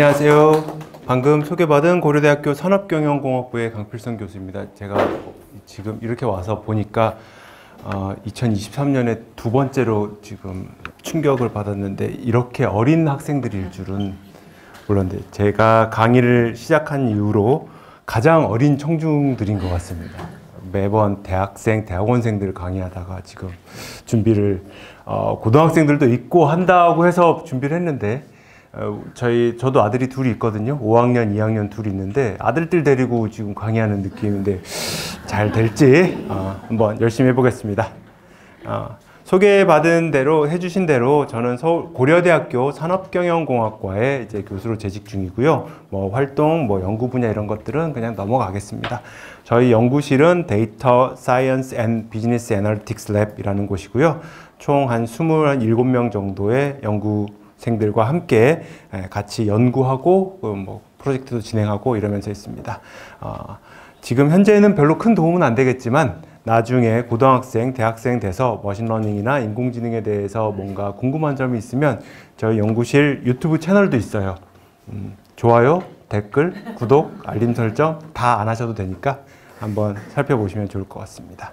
네, 안녕하세요. 방금 소개받은 고려대학교 산업경영공학부의 강필성 교수입니다. 제가 지금 이렇게 와서 보니까 어, 2023년에 두 번째로 지금 충격을 받았는데 이렇게 어린 학생들일 줄은 몰랐는데 제가 강의를 시작한 이후로 가장 어린 청중들인 것 같습니다. 매번 대학생, 대학원생들 강의하다가 지금 준비를 어, 고등학생들도 있고 한다고 해서 준비를 했는데 어, 저희 저도 아들이 둘이 있거든요. 5학년, 2학년 둘이 있는데 아들들 데리고 지금 강의하는 느낌인데 잘 될지 어, 한번 열심히 해보겠습니다. 어, 소개받은 대로 해주신 대로 저는 서울 고려대학교 산업경영공학과에 이제 교수로 재직 중이고요. 뭐 활동, 뭐 연구 분야 이런 것들은 그냥 넘어가겠습니다. 저희 연구실은 Data Science and Business Analytics Lab이라는 곳이고요. 총 한 27명 정도의 연구생들과 함께 같이 연구하고 그 뭐 프로젝트도 진행하고 이러면서 있습니다. 어, 지금 현재는 별로 큰 도움은 안 되겠지만 나중에 고등학생, 대학생 돼서 machine learning이나 인공지능에 대해서 뭔가 궁금한 점이 있으면 저희 연구실 유튜브 채널도 있어요. 음, 좋아요, 댓글, 구독, 알림 설정 다 안 하셔도 되니까 한번 살펴보시면 좋을 것 같습니다.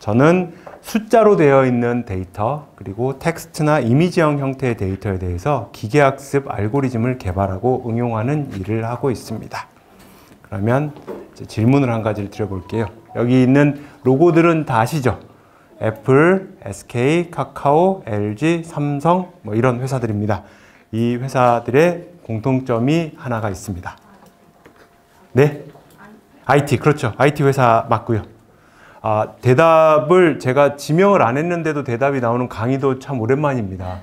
저는 숫자로 되어 있는 데이터 그리고 텍스트나 이미지형 형태의 데이터에 대해서 기계학습 알고리즘을 개발하고 응용하는 일을 하고 있습니다. 그러면 질문을 한 가지를 드려볼게요. 여기 있는 로고들은 다 아시죠? 애플, SK, 카카오, LG, 삼성 뭐 이런 회사들입니다. 이 회사들의 공통점이 하나가 있습니다. 네? IT 그렇죠. IT 회사 맞고요. 아, 대답을 제가 지명을 안 했는데도 대답이 나오는 강의도 참 오랜만입니다.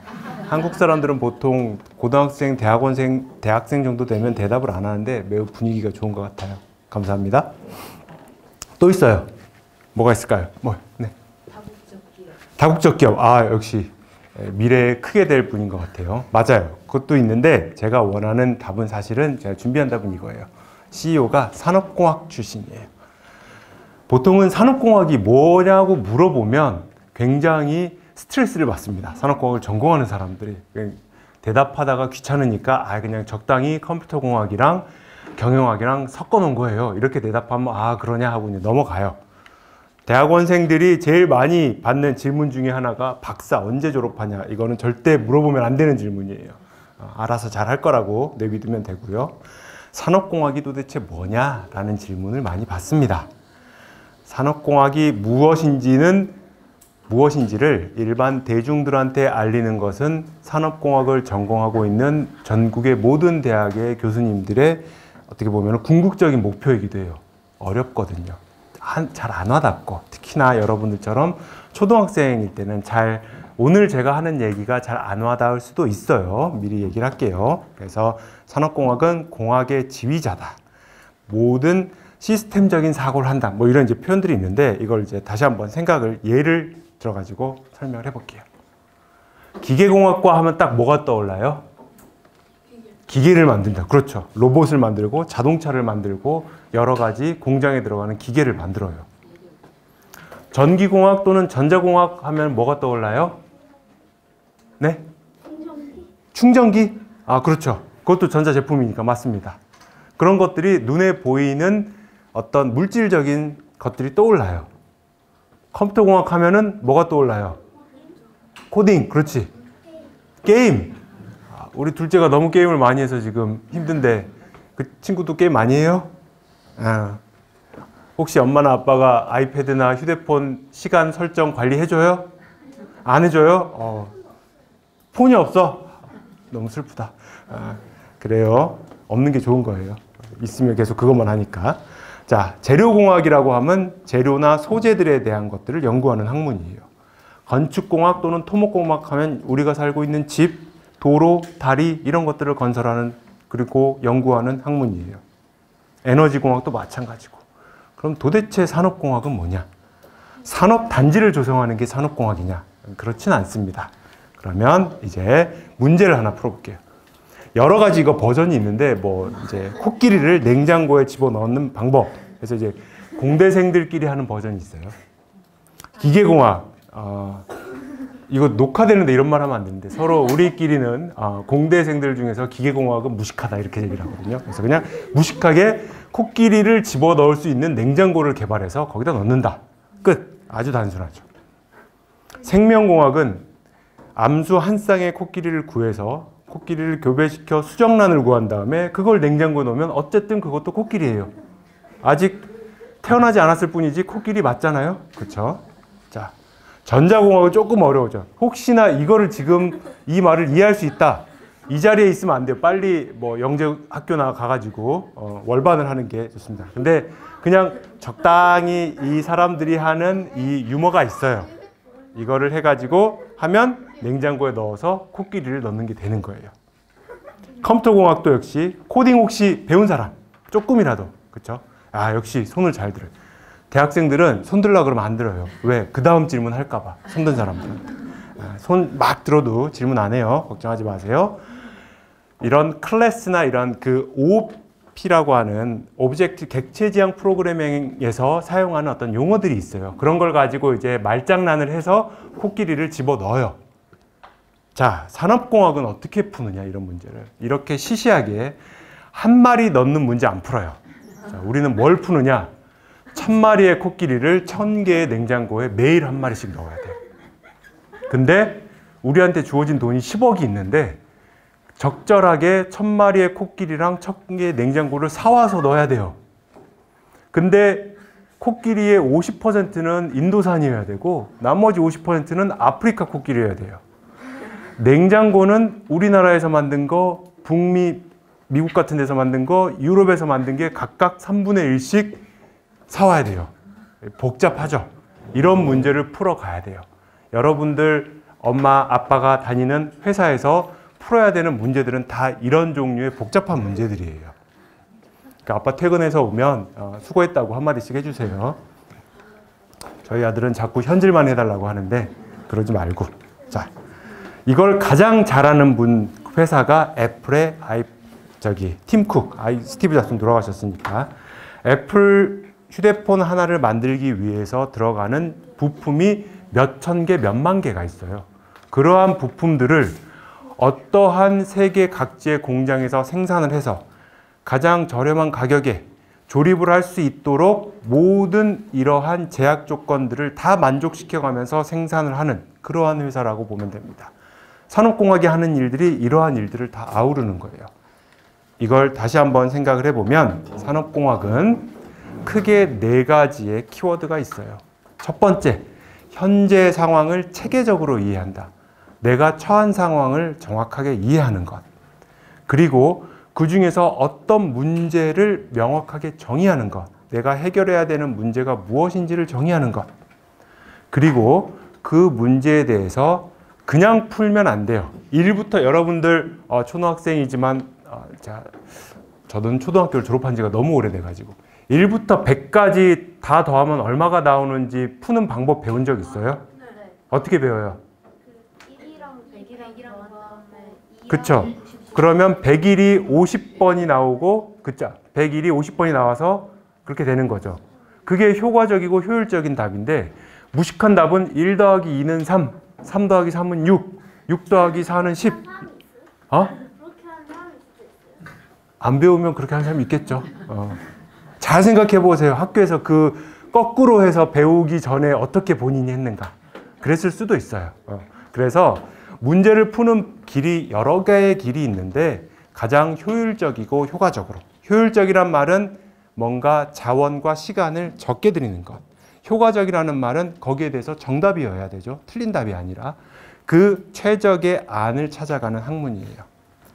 한국 사람들은 보통 고등학생, 대학원생, 대학생 정도 되면 대답을 안 하는데 매우 분위기가 좋은 것 같아요. 감사합니다. 또 있어요. 뭐가 있을까요? 뭐, 네. 다국적 기업. 다국적 기업. 아, 역시 미래에 크게 될 분인 것 같아요. 맞아요. 그것도 있는데 제가 원하는 답은 사실은 제가 준비한 답은 이거예요. CEO가 산업공학 출신이에요. 보통은 산업공학이 뭐냐고 물어보면 굉장히 스트레스를 받습니다. 산업공학을 전공하는 사람들이. 대답하다가 귀찮으니까 아 그냥 적당히 컴퓨터공학이랑 경영학이랑 섞어 놓은 거예요. 이렇게 대답하면 아 그러냐 하고 넘어가요. 대학원생들이 제일 많이 받는 질문 중에 하나가 박사 언제 졸업하냐 이거는 절대 물어보면 안 되는 질문이에요. 어, 알아서 잘 할 거라고 내비두면 되고요. 산업공학이 도대체 뭐냐라는 질문을 많이 받습니다. 산업공학이 무엇인지는 무엇인지를 일반 대중들한테 알리는 것은 산업공학을 전공하고 있는 전국의 모든 대학의 교수님들의 어떻게 보면 궁극적인 목표이기도 해요. 어렵거든요. 잘 안 와닿고 특히나 여러분들처럼 초등학생일 때는 잘 오늘 제가 하는 얘기가 잘 안 와닿을 수도 있어요. 미리 얘기를 할게요. 그래서 산업공학은 공학의 지휘자다. 모든 시스템적인 사고를 한다. 뭐 이런 이제 표현들이 있는데 이걸 이제 다시 한번 생각을 예를 들어가지고 설명을 해볼게요. 기계공학과 하면 딱 뭐가 떠올라요? 기계를 만든다. 그렇죠. 로봇을 만들고 자동차를 만들고 여러 가지 공장에 들어가는 기계를 만들어요. 전기공학 또는 전자공학 하면 뭐가 떠올라요? 네? 충전기. 충전기? 아, 그렇죠. 그것도 전자제품이니까 맞습니다. 그런 것들이 눈에 보이는 어떤 물질적인 것들이 떠올라요. 컴퓨터 공학 하면은 뭐가 떠올라요? 코딩, 그렇지. 게임. 우리 둘째가 너무 게임을 많이 해서 지금 힘든데 그 친구도 게임 많이 해요? 아. 혹시 엄마나 아빠가 아이패드나 휴대폰 시간 설정 관리해줘요? 안 해줘요? 어. 폰이 없어? 너무 슬프다. 아, 그래요. 없는 게 좋은 거예요. 있으면 계속 그것만 하니까. 자, 재료공학이라고 하면 재료나 소재들에 대한 것들을 연구하는 학문이에요. 건축공학 또는 토목공학 하면 우리가 살고 있는 집, 도로, 다리 이런 것들을 건설하는 그리고 연구하는 학문이에요. 에너지공학도 마찬가지고. 그럼 도대체 산업공학은 뭐냐? 산업 단지를 조성하는 게 산업공학이냐? 그렇진 않습니다. 그러면 이제 문제를 하나 풀어볼게요. 여러 가지 이거 버전이 있는데 뭐 이제 코끼리를 냉장고에 집어넣는 방법. 그래서 이제 공대생들끼리 하는 버전이 있어요. 기계공학. 어, 이거 녹화되는데 이런 말 하면 안 되는데 서로 우리끼리는 아, 공대생들 중에서 기계공학은 무식하다 이렇게 얘기를 하거든요. 그래서 그냥 무식하게 코끼리를 집어 넣을 수 있는 냉장고를 개발해서 거기다 넣는다. 끝. 아주 단순하죠. 생명공학은 암수 한 쌍의 코끼리를 구해서 코끼리를 교배시켜 수정란을 구한 다음에 그걸 냉장고에 넣으면 어쨌든 그것도 코끼리예요. 아직 태어나지 않았을 뿐이지 코끼리 맞잖아요. 그렇죠? 자, 전자공학은 조금 어려워져. 혹시나 이거를 지금 이 말을 이해할 수 있다. 이 자리에 있으면 안 돼요. 빨리 뭐 영재 학교 나 가가지고 어, 월반을 하는 게 좋습니다. 근데 그냥 적당히 이 사람들이 하는 이 유머가 있어요. 이거를 해가지고 하면 냉장고에 넣어서 코끼리를 넣는 게 되는 거예요. 컴퓨터 공학도 역시 코딩 혹시 배운 사람 조금이라도 그렇죠? 아 역시 손을 잘 들어요. 대학생들은 손 들라 그러면 안 들어요. 왜? 그 다음 질문 할까봐 손 든 사람들은 아, 손 막 들어도 질문 안 해요. 걱정하지 마세요. 이런 클래스나 이런 그 OOP라고 하는 object 객체 지향 프로그래밍에서 사용하는 어떤 용어들이 있어요. 그런 걸 가지고 이제 말장난을 해서 코끼리를 집어 넣어요. 자, 산업공학은 어떻게 푸느냐 이런 문제를 이렇게 시시하게 한 마리 넣는 문제 안 풀어요. 자, 우리는 뭘 푸느냐? 천 마리의 코끼리를 천 개의 냉장고에 매일 한 마리씩 넣어야 돼. 근데 우리한테 주어진 돈이 10억이 있는데 적절하게 천 마리의 코끼리랑 천 개의 냉장고를 사와서 넣어야 돼요. 근데 코끼리의 50%는 인도산이어야 되고 나머지 50%는 아프리카 코끼리여야 돼요. 냉장고는 우리나라에서 만든 거, 북미, 미국 같은 데서 만든 거, 유럽에서 만든 게 각각 3분의 1씩 사와야 돼요. 복잡하죠? 이런 문제를 풀어가야 돼요. 여러분들 엄마, 아빠가 다니는 회사에서 풀어야 되는 문제들은 다 이런 종류의 복잡한 문제들이에요. 그러니까 아빠 퇴근해서 오면 어, 수고했다고 한마디씩 해주세요. 저희 아들은 자꾸 현질만 해달라고 하는데 그러지 말고. 자, 이걸 가장 잘하는 분 회사가 애플의 아이 저기 팀쿡 아이 스티브 잡슨 돌아가셨으니까 애플 휴대폰 하나를 만들기 위해서 들어가는 부품이 몇 천 개, 몇만 개가 있어요. 그러한 부품들을 어떠한 세계 각지의 공장에서 생산을 해서 가장 저렴한 가격에 조립을 할 수 있도록 모든 이러한 제약 조건들을 다 만족시켜 가면서 생산을 하는 그러한 회사라고 보면 됩니다. 산업공학이 하는 일들이 이러한 일들을 다 아우르는 거예요. 이걸 다시 한번 생각을 해보면 산업공학은 크게 네 가지의 키워드가 있어요. 첫 번째, 현재 상황을 체계적으로 이해한다. 내가 처한 상황을 정확하게 이해하는 것. 그리고 그 중에서 어떤 문제를 명확하게 정의하는 것. 내가 해결해야 되는 문제가 무엇인지를 정의하는 것. 그리고 그 문제에 대해서 그냥 풀면 안 돼요. 1부터 여러분들 어, 초등학생이지만 어, 자, 저는 초등학교를 졸업한 지가 너무 오래돼가지고 1부터 100까지 다 더하면 얼마가 나오는지 푸는 방법 배운 적 있어요? 네. 어떻게 배워요? 그 1이랑 100이랑 더하면 그쵸. 그러면 100일이 50번이 나오고 그죠? 100일이 50번이 나와서 그렇게 되는 거죠. 그게 효과적이고 효율적인 답인데 무식한 답은 1 더하기 2는 3, 3 더하기 3은 6, 6 더하기 4는 10. 어? 안 배우면 그렇게 하는 사람이 있겠죠. 어. 잘 생각해 보세요. 학교에서 그 거꾸로 해서 배우기 전에 어떻게 본인이 했는가. 그랬을 수도 있어요. 어. 그래서 문제를 푸는 길이 여러 개의 길이 있는데 가장 효율적이고 효과적으로. 효율적이란 말은 뭔가 자원과 시간을 적게 들이는 것. 효과적이라는 말은 거기에 대해서 정답이어야 되죠. 틀린 답이 아니라 그 최적의 안을 찾아가는 학문이에요.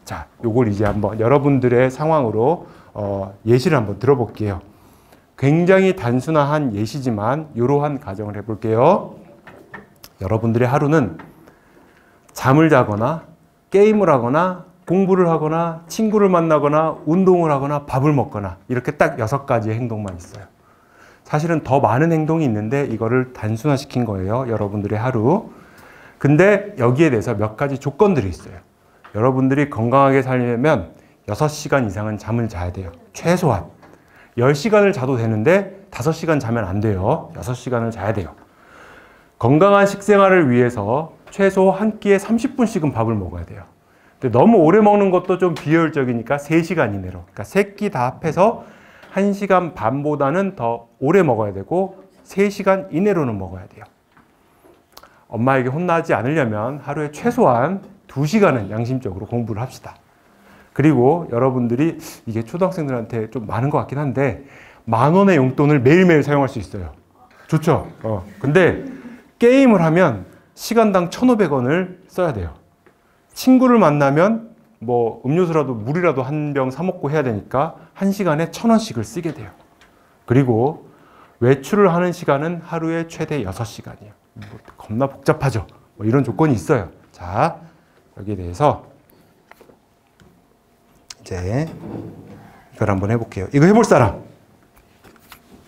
자, 요걸 이제 한번 여러분들의 상황으로 어, 예시를 한번 들어볼게요. 굉장히 단순한 예시지만 이러한 가정을 해볼게요. 여러분들의 하루는 잠을 자거나 게임을 하거나 공부를 하거나 친구를 만나거나 운동을 하거나 밥을 먹거나 이렇게 딱 여섯 가지의 행동만 있어요. 사실은 더 많은 행동이 있는데 이거를 단순화시킨 거예요. 여러분들의 하루. 근데 여기에 대해서 몇 가지 조건들이 있어요. 여러분들이 건강하게 살려면 6시간 이상은 잠을 자야 돼요. 최소한. 10시간을 자도 되는데 5시간 자면 안 돼요. 6시간을 자야 돼요. 건강한 식생활을 위해서 최소 한 끼에 30분씩은 밥을 먹어야 돼요. 근데 너무 오래 먹는 것도 좀 비효율적이니까 3시간 이내로. 그러니까 세끼다 합해서 1시간 반보다는 더 오래 먹어야 되고 3시간 이내로는 먹어야 돼요. 엄마에게 혼나지 않으려면 하루에 최소한 2시간은 양심적으로 공부를 합시다. 그리고 여러분들이 이게 초등학생들한테 좀 많은 것 같긴 한데 만 원의 용돈을 매일매일 사용할 수 있어요. 좋죠? 어. 근데 게임을 하면 시간당 1,500원을 써야 돼요. 친구를 만나면 뭐 음료수라도 물이라도 한 병 사 먹고 해야 되니까 한 시간에 1,000원씩을 쓰게 돼요. 그리고 외출을 하는 시간은 하루에 최대 6시간이에요. 뭐 겁나 복잡하죠. 뭐 이런 조건이 있어요. 자, 여기에 대해서 이제 이걸 한번 해볼게요. 이거 해볼 사람?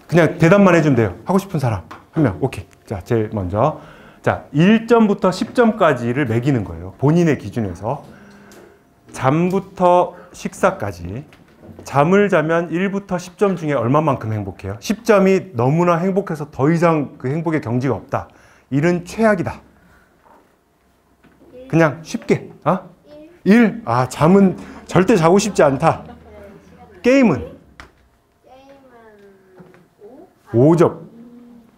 그냥 대답만 해주면 돼요. 하고 싶은 사람 한 명. 오케이. 자, 제일 먼저. 자, 1점부터 10점까지를 매기는 거예요. 본인의 기준에서. 잠부터 식사까지. 잠을 자면 1부터 10점 중에 얼마만큼 행복해요? 10점이 너무나 행복해서 더 이상 그 행복의 경지가 없다. 일은 최악이다. 그냥 쉽게. 어? 1. 아, 잠은 절대 자고 싶지 않다. 게임은 게임은 5점.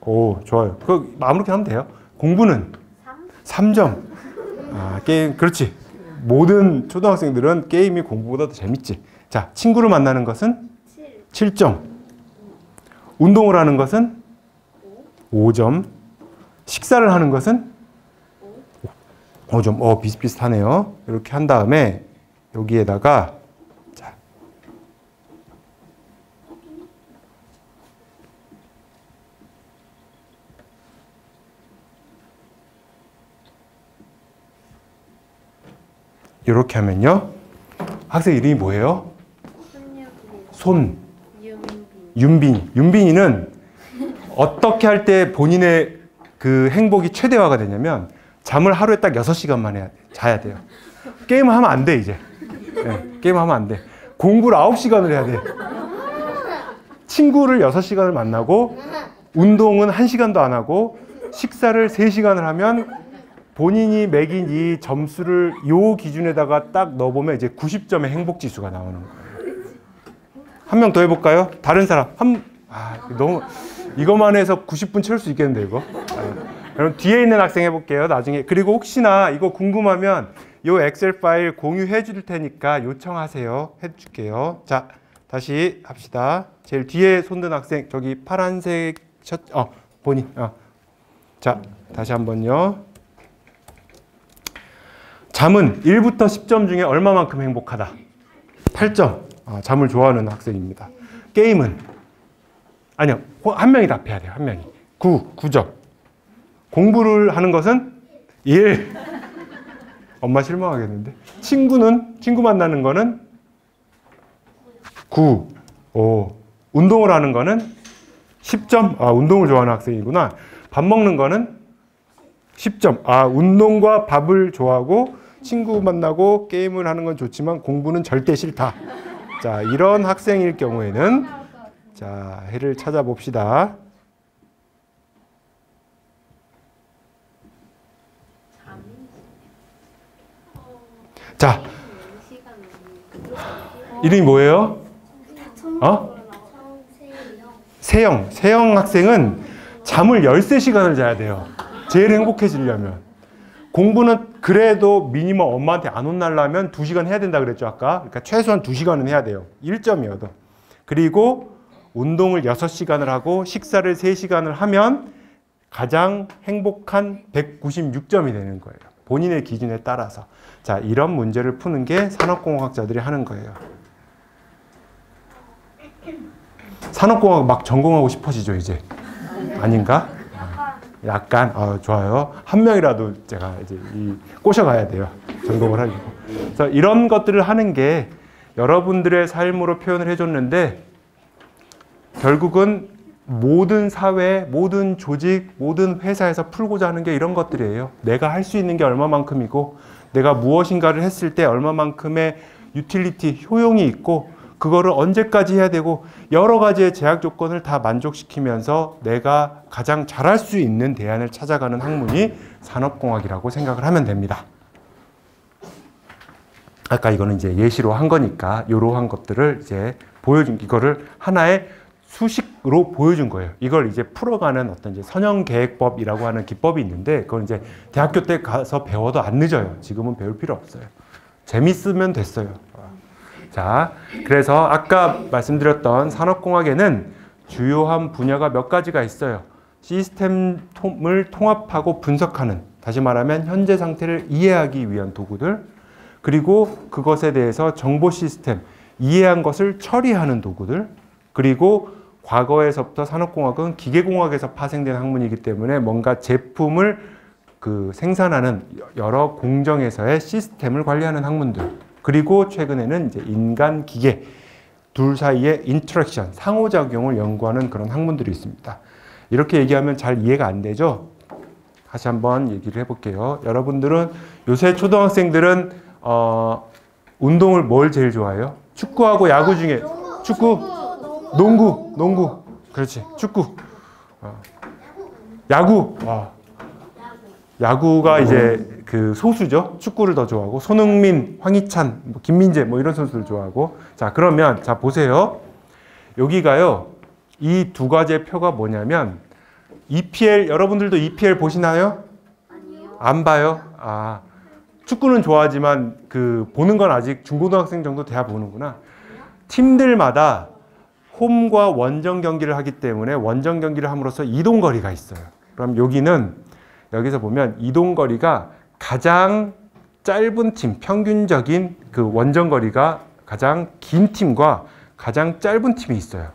오, 좋아요. 그 아무렇게 하면 돼요. 공부는 3? 3점. 아, 게임 그렇지. 모든 초등학생들은 게임이 공부보다 더 재밌지. 자, 친구를 만나는 것은 7 7점. 운동을 하는 것은 5 점. 식사를 하는 것은 5 점. 어, 비슷비슷하네요. 이렇게 한 다음에 여기에다가 자. 이렇게 하면요. 학생 이름이 뭐예요? 손 윤빈. 윤빈이는 어떻게 할 때 본인의 그 행복이 최대화가 되냐면 잠을 하루에 딱 6시간만 해야 돼. 자야 돼요. 게임을 하면 안 돼, 이제. 네, 게임을 하면 안 돼. 공부를 9시간을 해야 돼. 친구를 6시간을 만나고 운동은 1시간도 안 하고 식사를 3시간을 하면 본인이 매긴 이 점수를 요 기준에다가 딱 넣어보면 이제 90점의 행복 지수가 나오는 거예요. 한 명 더 해볼까요? 다른 사람 한 아, 너무 이것만 해서 90분 채울 수 있겠는데 이거. 아, 그럼 뒤에 있는 학생 해볼게요. 나중에 그리고 혹시나 이거 궁금하면 요 엑셀 파일 공유해 줄 테니까 요청하세요. 해줄게요. 자 다시 합시다. 제일 뒤에 손든 학생 저기 파란색 셔츠 어 본인 어. 자 다시 한번요. 잠은 1부터 10점 중에 얼마만큼 행복하다? 8점. 아, 잠을 좋아하는 학생입니다. 게임은 아니요. 한 명이 답해야 돼요. 한 명이. 9, 9점. 공부를 하는 것은 1. 엄마 실망하겠는데. 친구는 친구 만나는 거는 9. 오. 운동을 하는 거는 10점. 아, 운동을 좋아하는 학생이구나. 밥 먹는 거는 10점. 아, 운동과 밥을 좋아하고 친구 만나고 게임을 하는 건 좋지만 공부는 절대 싫다. 자, 이런 학생일 경우에는 자, 해를 찾아봅시다. 자, 이름이 뭐예요? 어? 세영. 세영 학생은 잠을 13시간을 자야 돼요. 제일 행복해지려면. 공부는 그래도 미니멈 엄마한테 안 혼날라면 2시간 해야 된다 그랬죠, 아까. 그러니까 최소한 2시간은 해야 돼요. 1점이어도. 그리고 운동을 6시간을 하고 식사를 3시간을 하면 가장 행복한 196점이 되는 거예요. 본인의 기준에 따라서. 자, 이런 문제를 푸는 게 산업공학자들이 하는 거예요. 산업공학 막 전공하고 싶어지죠, 이제. 아닌가? 약간 어, 좋아요. 한 명이라도 제가 이제 이 꼬셔가야 돼요. 전공을 하려고. 그래서 이런 것들을 하는 게 여러분들의 삶으로 표현을 해줬는데 결국은 모든 사회, 모든 조직, 모든 회사에서 풀고자 하는 게 이런 것들이에요. 내가 할 수 있는 게 얼마만큼이고 내가 무엇인가를 했을 때 얼마만큼의 유틸리티, 효용이 있고 그거를 언제까지 해야 되고 여러 가지의 제약 조건을 다 만족시키면서 내가 가장 잘할 수 있는 대안을 찾아가는 학문이 산업공학이라고 생각을 하면 됩니다. 아까 이거는 이제 예시로 한 거니까 이러한 것들을 이제 보여준 이거를 하나의 수식으로 보여준 거예요. 이걸 이제 풀어가는 어떤 이제 선형 계획법이라고 하는 기법이 있는데 그건 이제 대학교 때 가서 배워도 안 늦어요. 지금은 배울 필요 없어요. 재밌으면 됐어요. 자, 그래서 아까 말씀드렸던 산업공학에는 주요한 분야가 몇 가지가 있어요. 시스템을 통합하고 분석하는, 다시 말하면 현재 상태를 이해하기 위한 도구들, 그리고 그것에 대해서 정보 시스템, 이해한 것을 처리하는 도구들, 그리고 과거에서부터 산업공학은 기계공학에서 파생된 학문이기 때문에 뭔가 제품을 그 생산하는 여러 공정에서의 시스템을 관리하는 학문들, 그리고 최근에는 이제 인간 기계 둘 사이의 interaction, 상호작용을 연구하는 그런 학문들이 있습니다. 이렇게 얘기하면 잘 이해가 안 되죠? 다시 한번 얘기를 해볼게요. 여러분들은 요새 초등학생들은 어, 운동을 뭘 제일 좋아해요? 축구하고 야구 중에 축구, 농구, 농구, 그렇지, 축구, 어. 야구, 와. 야구가 이제 그 소수죠. 축구를 더 좋아하고 손흥민, 황희찬, 뭐 김민재 뭐 이런 선수를 좋아하고 자 그러면 자 보세요. 여기가요 이 두 가지의 표가 뭐냐면 EPL 여러분들도 EPL 보시나요? 아니요. 안 봐요. 아 축구는 좋아하지만 그 보는 건 아직 중고등학생 정도 돼야 보는구나. 팀들마다 홈과 원정 경기를 하기 때문에 원정 경기를 함으로써 이동 거리가 있어요. 그럼 여기는 여기서 보면 이동 거리가 가장 짧은 팀, 평균적인 그 원정 거리가 가장 긴 팀과 가장 짧은 팀이 있어요.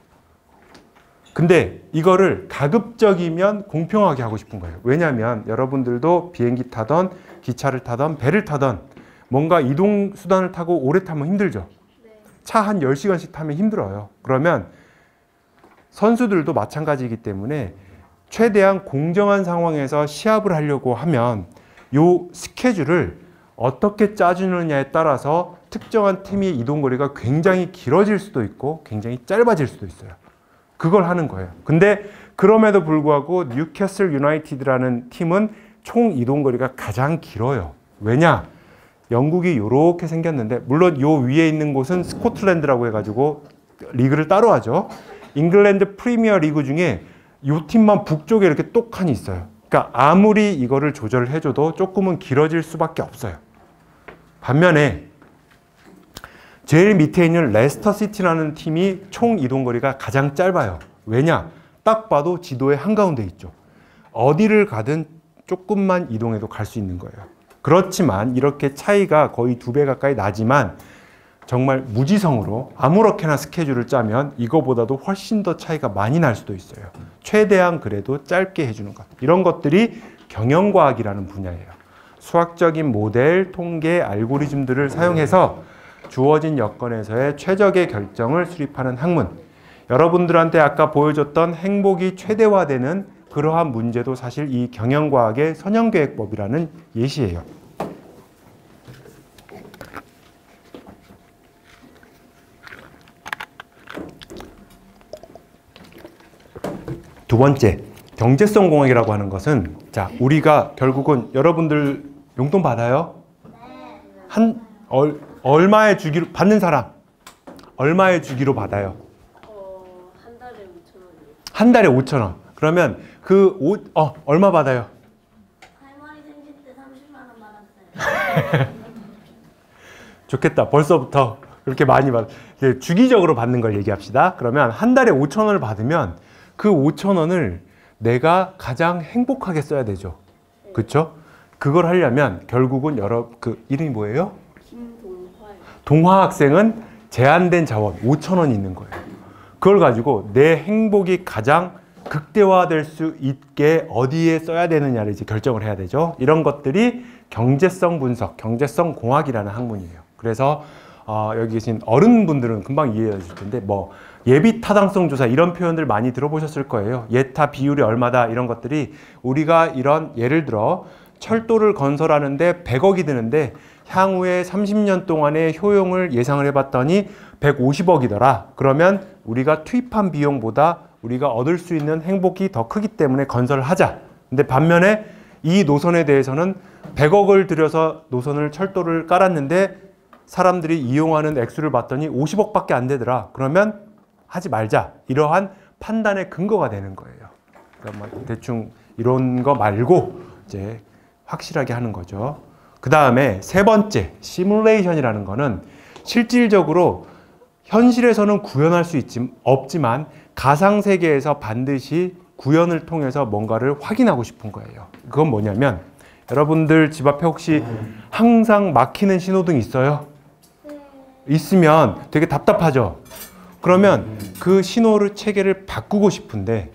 근데 이거를 가급적이면 공평하게 하고 싶은 거예요. 왜냐하면 여러분들도 비행기 타던 기차를 타던 배를 타던 뭔가 이동 수단을 타고 오래 타면 힘들죠. 네. 차한 10시간씩 타면 힘들어요. 그러면 선수들도 마찬가지이기 때문에 최대한 공정한 상황에서 시합을 하려고 하면 요 스케줄을 어떻게 짜주느냐에 따라서 특정한 팀의 이동 거리가 굉장히 길어질 수도 있고 굉장히 짧아질 수도 있어요. 그걸 하는 거예요. 근데 그럼에도 불구하고 뉴캐슬 유나이티드라는 팀은 총 이동 거리가 가장 길어요. 왜냐? 영국이 이렇게 생겼는데 물론 요 위에 있는 곳은 스코틀랜드라고 해가지고 리그를 따로 하죠. 잉글랜드 프리미어 리그 중에 요 팀만 북쪽에 이렇게 똑하니 있어요. 그러니까 아무리 이거를 조절을 해줘도 조금은 길어질 수밖에 없어요. 반면에 제일 밑에 있는 레스터 시티라는 팀이 총 이동 거리가 가장 짧아요. 왜냐? 딱 봐도 지도의 한가운데 있죠. 어디를 가든 조금만 이동해도 갈 수 있는 거예요. 그렇지만 이렇게 차이가 거의 두 배 가까이 나지만 정말 무지성으로 아무렇게나 스케줄을 짜면 이거보다도 훨씬 더 차이가 많이 날 수도 있어요. 최대한 그래도 짧게 해주는 것. 이런 것들이 경영과학이라는 분야예요. 수학적인 모델, 통계, 알고리즘들을 사용해서 주어진 여건에서의 최적의 결정을 수립하는 학문. 여러분들한테 아까 보여줬던 행복이 최대화되는 그러한 문제도 사실 이 경영과학의 선형계획법이라는 예시예요. 두 번째, 경제성 공학이라고 하는 것은 자, 우리가 결국은 여러분들 용돈 받아요? 한 얼, 얼마에 주기로 받는 사람 얼마에 주기로 받아요? 어, 한 달에 5천 원이요. 한 달에 5천 원. 그러면 그 옷, 어, 얼마 받아요? 할머니 생일 때 30만 원 받았어요. 좋겠다. 벌써부터 그렇게 많이 받. 주기적으로 받는 걸 얘기합시다. 그러면 한 달에 5천 원을 받으면 그 5천 원을 내가 가장 행복하게 써야 되죠. 그렇죠? 그걸 하려면 결국은 여러 그 이름이 뭐예요? 김동화요. 동화 학생은 제한된 자원 5천 원이 있는 거예요. 그걸 가지고 내 행복이 가장 극대화될 수 있게 어디에 써야 되느냐를 이제 결정을 해야 되죠. 이런 것들이 경제성 분석, 경제성 공학이라는 학문이에요. 그래서 어, 여기 계신 어른분들은 금방 이해해 주실 텐데 뭐 예비 타당성 조사 이런 표현들 많이 들어보셨을 거예요. 예타 비율이 얼마다 이런 것들이 우리가 이런 예를 들어 철도를 건설하는데 100억이 드는데 향후에 30년 동안의 효용을 예상을 해봤더니 150억이더라. 그러면 우리가 투입한 비용보다 우리가 얻을 수 있는 행복이 더 크기 때문에 건설을 하자. 근데 반면에 이 노선에 대해서는 100억을 들여서 노선을 철도를 깔았는데 사람들이 이용하는 액수를 봤더니 50억밖에 안 되더라. 그러면 하지 말자. 이러한 판단의 근거가 되는 거예요. 그러니까 뭐 대충 이런 거 말고 이제 확실하게 하는 거죠. 그 다음에 세 번째 시뮬레이션이라는 거는 실질적으로 현실에서는 구현할 수 있지, 없지만 가상 세계에서 반드시 구현을 통해서 뭔가를 확인하고 싶은 거예요. 그건 뭐냐면 여러분들 집 앞에 혹시 항상 막히는 신호등 있어요? 있으면 되게 답답하죠. 그러면 그 신호를 체계를 바꾸고 싶은데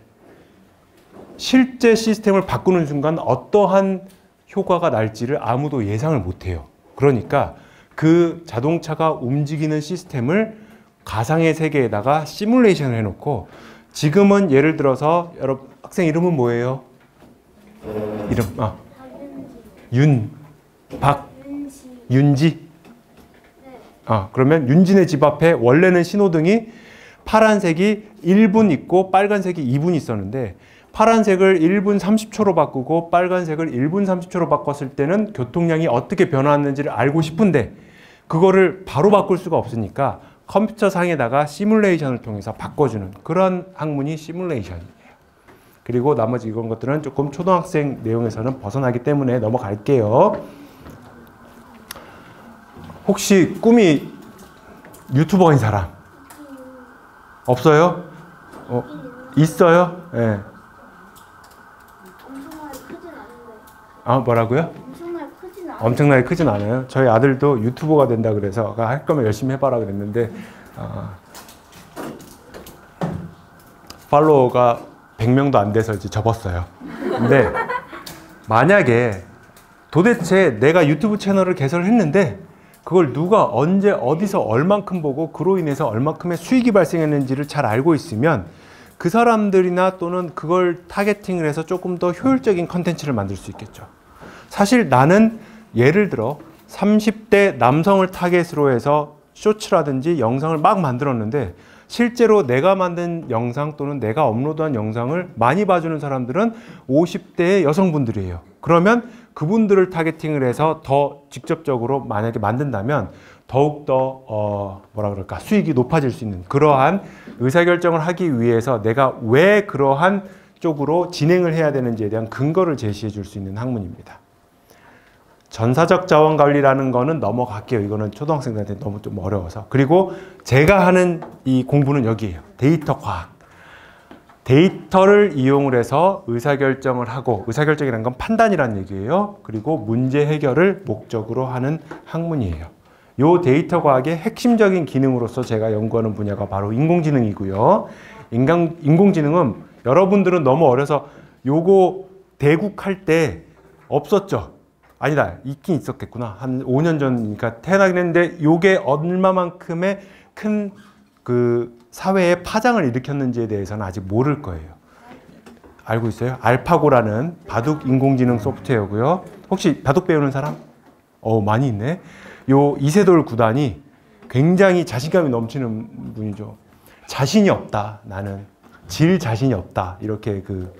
실제 시스템을 바꾸는 순간 어떠한 효과가 날지를 아무도 예상을 못 해요. 그러니까 그 자동차가 움직이는 시스템을 가상의 세계에다가 시뮬레이션을 해놓고 지금은 예를 들어서 여러분 학생 이름은 뭐예요? 이름 아 윤, 박, 윤지. 아 그러면 윤진의 집 앞에 원래는 신호등이 파란색이 1분 있고 빨간색이 2분 있었는데 파란색을 1분 30초로 바꾸고 빨간색을 1분 30초로 바꿨을 때는 교통량이 어떻게 변화했는지를 알고 싶은데 그거를 바로 바꿀 수가 없으니까 컴퓨터 상에다가 시뮬레이션을 통해서 바꿔주는 그런 학문이 시뮬레이션이에요. 그리고 나머지 이런 것들은 조금 초등학생 내용에서는 벗어나기 때문에 넘어갈게요. 혹시 꿈이 유튜버인 사람 없어요? 어, 있어요? 예. 엄청나게 크진 않은데. 아 뭐라고요? 엄청나게 크진 않아. 엄청나게 크진 않아요. 저희 아들도 유튜버가 된다 그래서 할 거면 열심히 해봐라 그랬는데 아, 팔로워가 100명도 안 돼서 이제 접었어요. 근데 만약에 도대체 내가 유튜브 채널을 개설했는데 그걸 누가 언제 어디서 얼만큼 보고 그로 인해서 얼만큼의 수익이 발생했는지를 잘 알고 있으면 그 사람들이나 또는 그걸 targeting을 해서 조금 더 효율적인 컨텐츠를 만들 수 있겠죠. 사실 나는 예를 들어 30대 남성을 타겟으로 해서 shorts라든지 영상을 막 만들었는데 실제로 내가 만든 영상 또는 내가 업로드한 영상을 많이 봐주는 사람들은 50대의 여성분들이에요. 그러면 그분들을 타겟팅을 해서 더 직접적으로 만약에 만든다면 더욱더 어 뭐라 그럴까 수익이 높아질 수 있는 그러한 의사결정을 하기 위해서 내가 왜 그러한 쪽으로 진행을 해야 되는지에 대한 근거를 제시해 줄 수 있는 학문입니다. 전사적 자원 관리라는 거는 넘어갈게요. 이거는 초등학생들한테 너무 좀 어려워서. 그리고 제가 하는 이 공부는 여기에요. 데이터 과학. 데이터를 이용을 해서 의사결정을 하고 의사결정이라는 건 판단이라는 얘기예요. 그리고 문제 해결을 목적으로 하는 학문이에요. 요 데이터 과학의 핵심적인 기능으로서 제가 연구하는 분야가 바로 인공지능이고요. 인간, 인공지능은 여러분들은 너무 어려서 요거 대국할 때 없었죠. 아니다. 있긴 있었겠구나. 한 5년 전이니까 태어나긴 했는데 요게 얼마만큼의 큰그 사회에 파장을 일으켰는지에 대해서는 아직 모를 거예요. 알고 있어요? 알파고라는 바둑 인공지능 소프트웨어고요. 혹시 바둑 배우는 사람? 어, 많이 있네. 요 이세돌 구단이 굉장히 자신감이 넘치는 분이죠. 자신이 없다. 나는 질 자신이 없다. 이렇게 그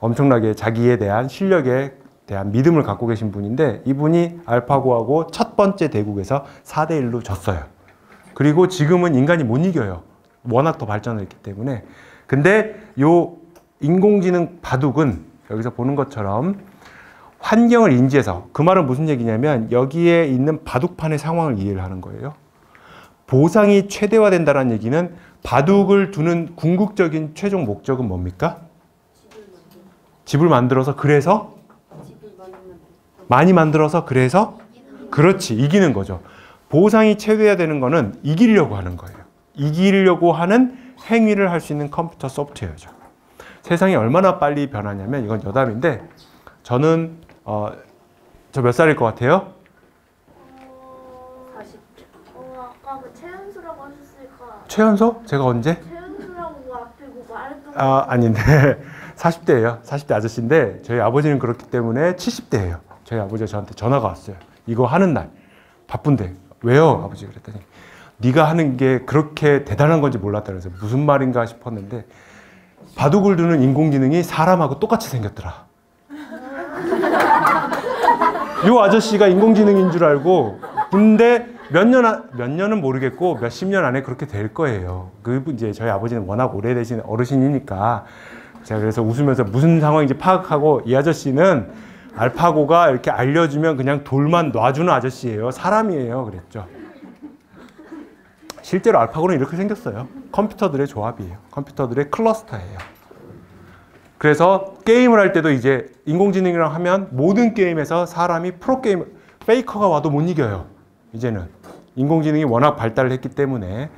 엄청나게 자기에 대한 실력에 대한 믿음을 갖고 계신 분인데 이분이 알파고하고 첫 번째 대국에서 4대 1로 졌어요. 그리고 지금은 인간이 못 이겨요. 워낙 더 발전을 했기 때문에. 근데 요 인공지능 바둑은 여기서 보는 것처럼 환경을 인지해서 그 말은 무슨 얘기냐면 여기에 있는 바둑판의 상황을 이해를 하는 거예요. 보상이 최대화된다는 얘기는 바둑을 두는 궁극적인 최종 목적은 뭡니까? 집을 만들어서 그래서 많이 만들어서 그래서 그렇지 이기는 거죠. 보상이 최대화되는 거는 이기려고 하는 거예요. 이기려고 하는 행위를 할 수 있는 컴퓨터 소프트웨어죠. 세상이 얼마나 빨리 변하냐면 이건 여담인데 저는 어, 저 몇 살일 것 같아요? 40대. 어, 아까 그 최연수라고 하셨으니까 최연소? 제가 언제? 최연수라고 앞에 뭐 말했던 아 아닌데 40대예요. 40대 아저씨인데 저희 아버지는 그렇기 때문에 70대예요. 저희 아버지가 저한테 전화가 왔어요. 이거 하는 날 바쁜데 왜요? 아버지 그랬더니 네가 하는 게 그렇게 대단한 건지 몰랐다 그래서 무슨 말인가 싶었는데 바둑을 두는 인공지능이 사람하고 똑같이 생겼더라. 요 아저씨가 인공지능인 줄 알고 근데 몇 년, 몇 년은 모르겠고 몇십 년 안에 그렇게 될 거예요. 그 이제 저희 아버지는 워낙 오래되신 어르신이니까 제가 그래서 웃으면서 무슨 상황인지 파악하고 이 아저씨는 알파고가 이렇게 알려주면 그냥 돌만 놔주는 아저씨예요. 사람이에요. 그랬죠. 실제로 알파고는 이렇게 생겼어요. 컴퓨터들의 조합이에요. 컴퓨터들의 클러스터예요. 그래서 게임을 할 때도 이제 인공지능이랑 하면 모든 게임에서 사람이 프로게임, 페이커가 와도 못 이겨요. 이제는. 인공지능이 워낙 발달을 했기 때문에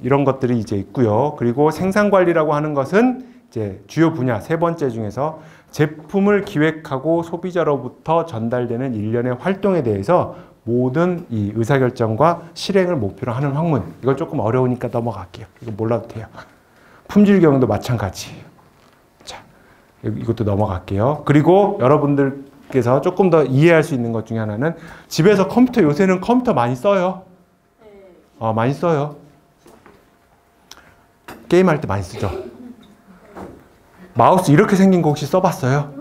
이런 것들이 이제 있고요. 그리고 생산 관리라고 하는 것은 이제 주요 분야 세 번째 중에서 제품을 기획하고 소비자로부터 전달되는 일련의 활동에 대해서 모든 이 의사결정과 실행을 목표로 하는 학문. 이거 조금 어려우니까 넘어갈게요. 이거 몰라도 돼요. 품질 경영도 마찬가지예요. 자, 이것도 넘어갈게요. 그리고 여러분들께서 조금 더 이해할 수 있는 것 중에 하나는 집에서 컴퓨터 요새는 컴퓨터 많이 써요. 네. 어, 많이 써요. 게임할 때 많이 쓰죠. 마우스 이렇게 생긴 거 혹시 써봤어요?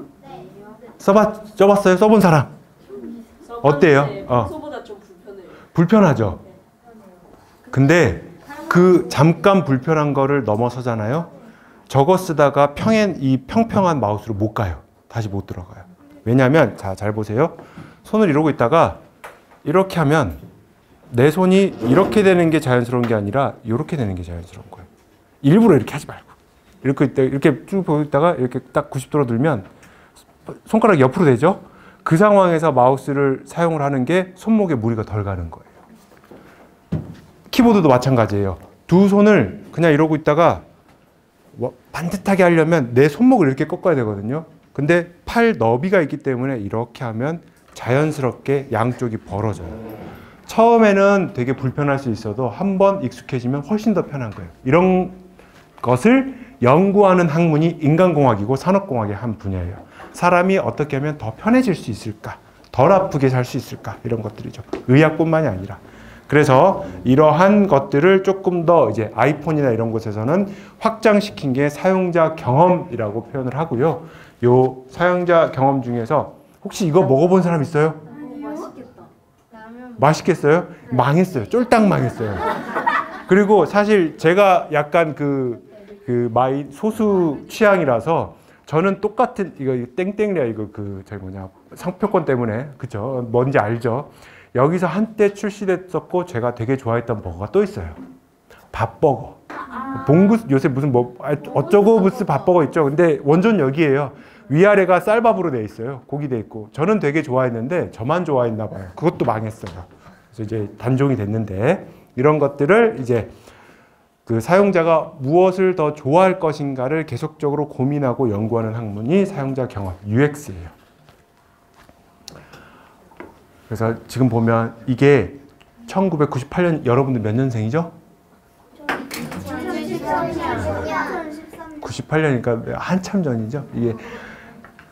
써봤, 써봤어요? 써본 사람? 어때요? 어. 평소보다 좀 불편해요. 불편하죠? 근데 그 잠깐 불편한 거를 넘어서잖아요? 저거 쓰다가 평행, 이 평평한 마우스로 못 가요. 다시 못 들어가요. 왜냐면, 자, 잘 보세요. 손을 이러고 있다가 이렇게 하면 내 손이 이렇게 되는 게 자연스러운 게 아니라 이렇게 되는 게 자연스러운 거예요. 일부러 이렇게 하지 말고. 이렇게, 이렇게 쭉 보고 있다가 이렇게 딱 90도로 들면 손가락이 옆으로 되죠? 그 상황에서 마우스를 사용을 하는 게 손목에 무리가 덜 가는 거예요. 키보드도 마찬가지예요. 두 손을 그냥 이러고 있다가 뭐 반듯하게 하려면 내 손목을 이렇게 꺾어야 되거든요. 근데 팔 너비가 있기 때문에 이렇게 하면 자연스럽게 양쪽이 벌어져요. 처음에는 되게 불편할 수 있어도 한 번 익숙해지면 훨씬 더 편한 거예요. 이런 것을 연구하는 학문이 인간공학이고 산업공학의 한 분야예요. 사람이 어떻게 하면 더 편해질 수 있을까? 덜 아프게 살 수 있을까? 이런 것들이죠. 의학뿐만이 아니라. 그래서 이러한 것들을 조금 더 이제 아이폰이나 이런 곳에서는 확장시킨 게 사용자 경험이라고 표현을 하고요. 요 사용자 경험 중에서 혹시 이거 먹어본 사람 있어요? 맛있겠다. 맛있겠어요? 망했어요. 쫄딱 망했어요. 그리고 사실 제가 약간 그, 그 마이 소수 취향이라서 저는 똑같은 이거 땡땡이야 이거 그 저기 뭐냐 상표권 때문에 그죠? 뭔지 알죠? 여기서 한때 출시됐었고 제가 되게 좋아했던 버거가 또 있어요. 밥버거. 봉구스 요새 무슨 뭐 아, 어쩌고 부스 밥버거 있죠. 근데 원전 여기에요. 위아래가 쌀밥으로 돼 있어요. 고기 돼 있고. 저는 되게 좋아했는데 저만 좋아했나 봐요. 그것도 망했어요. 그래서 이제 단종이 됐는데 이런 것들을 이제 그 사용자가 무엇을 더 좋아할 것인가를 계속적으로 고민하고 연구하는 학문이 사용자 경험 UX예요. 그래서 지금 보면 이게 1998년 여러분들 몇 년생이죠? 98년이니까 한참 전이죠. 이게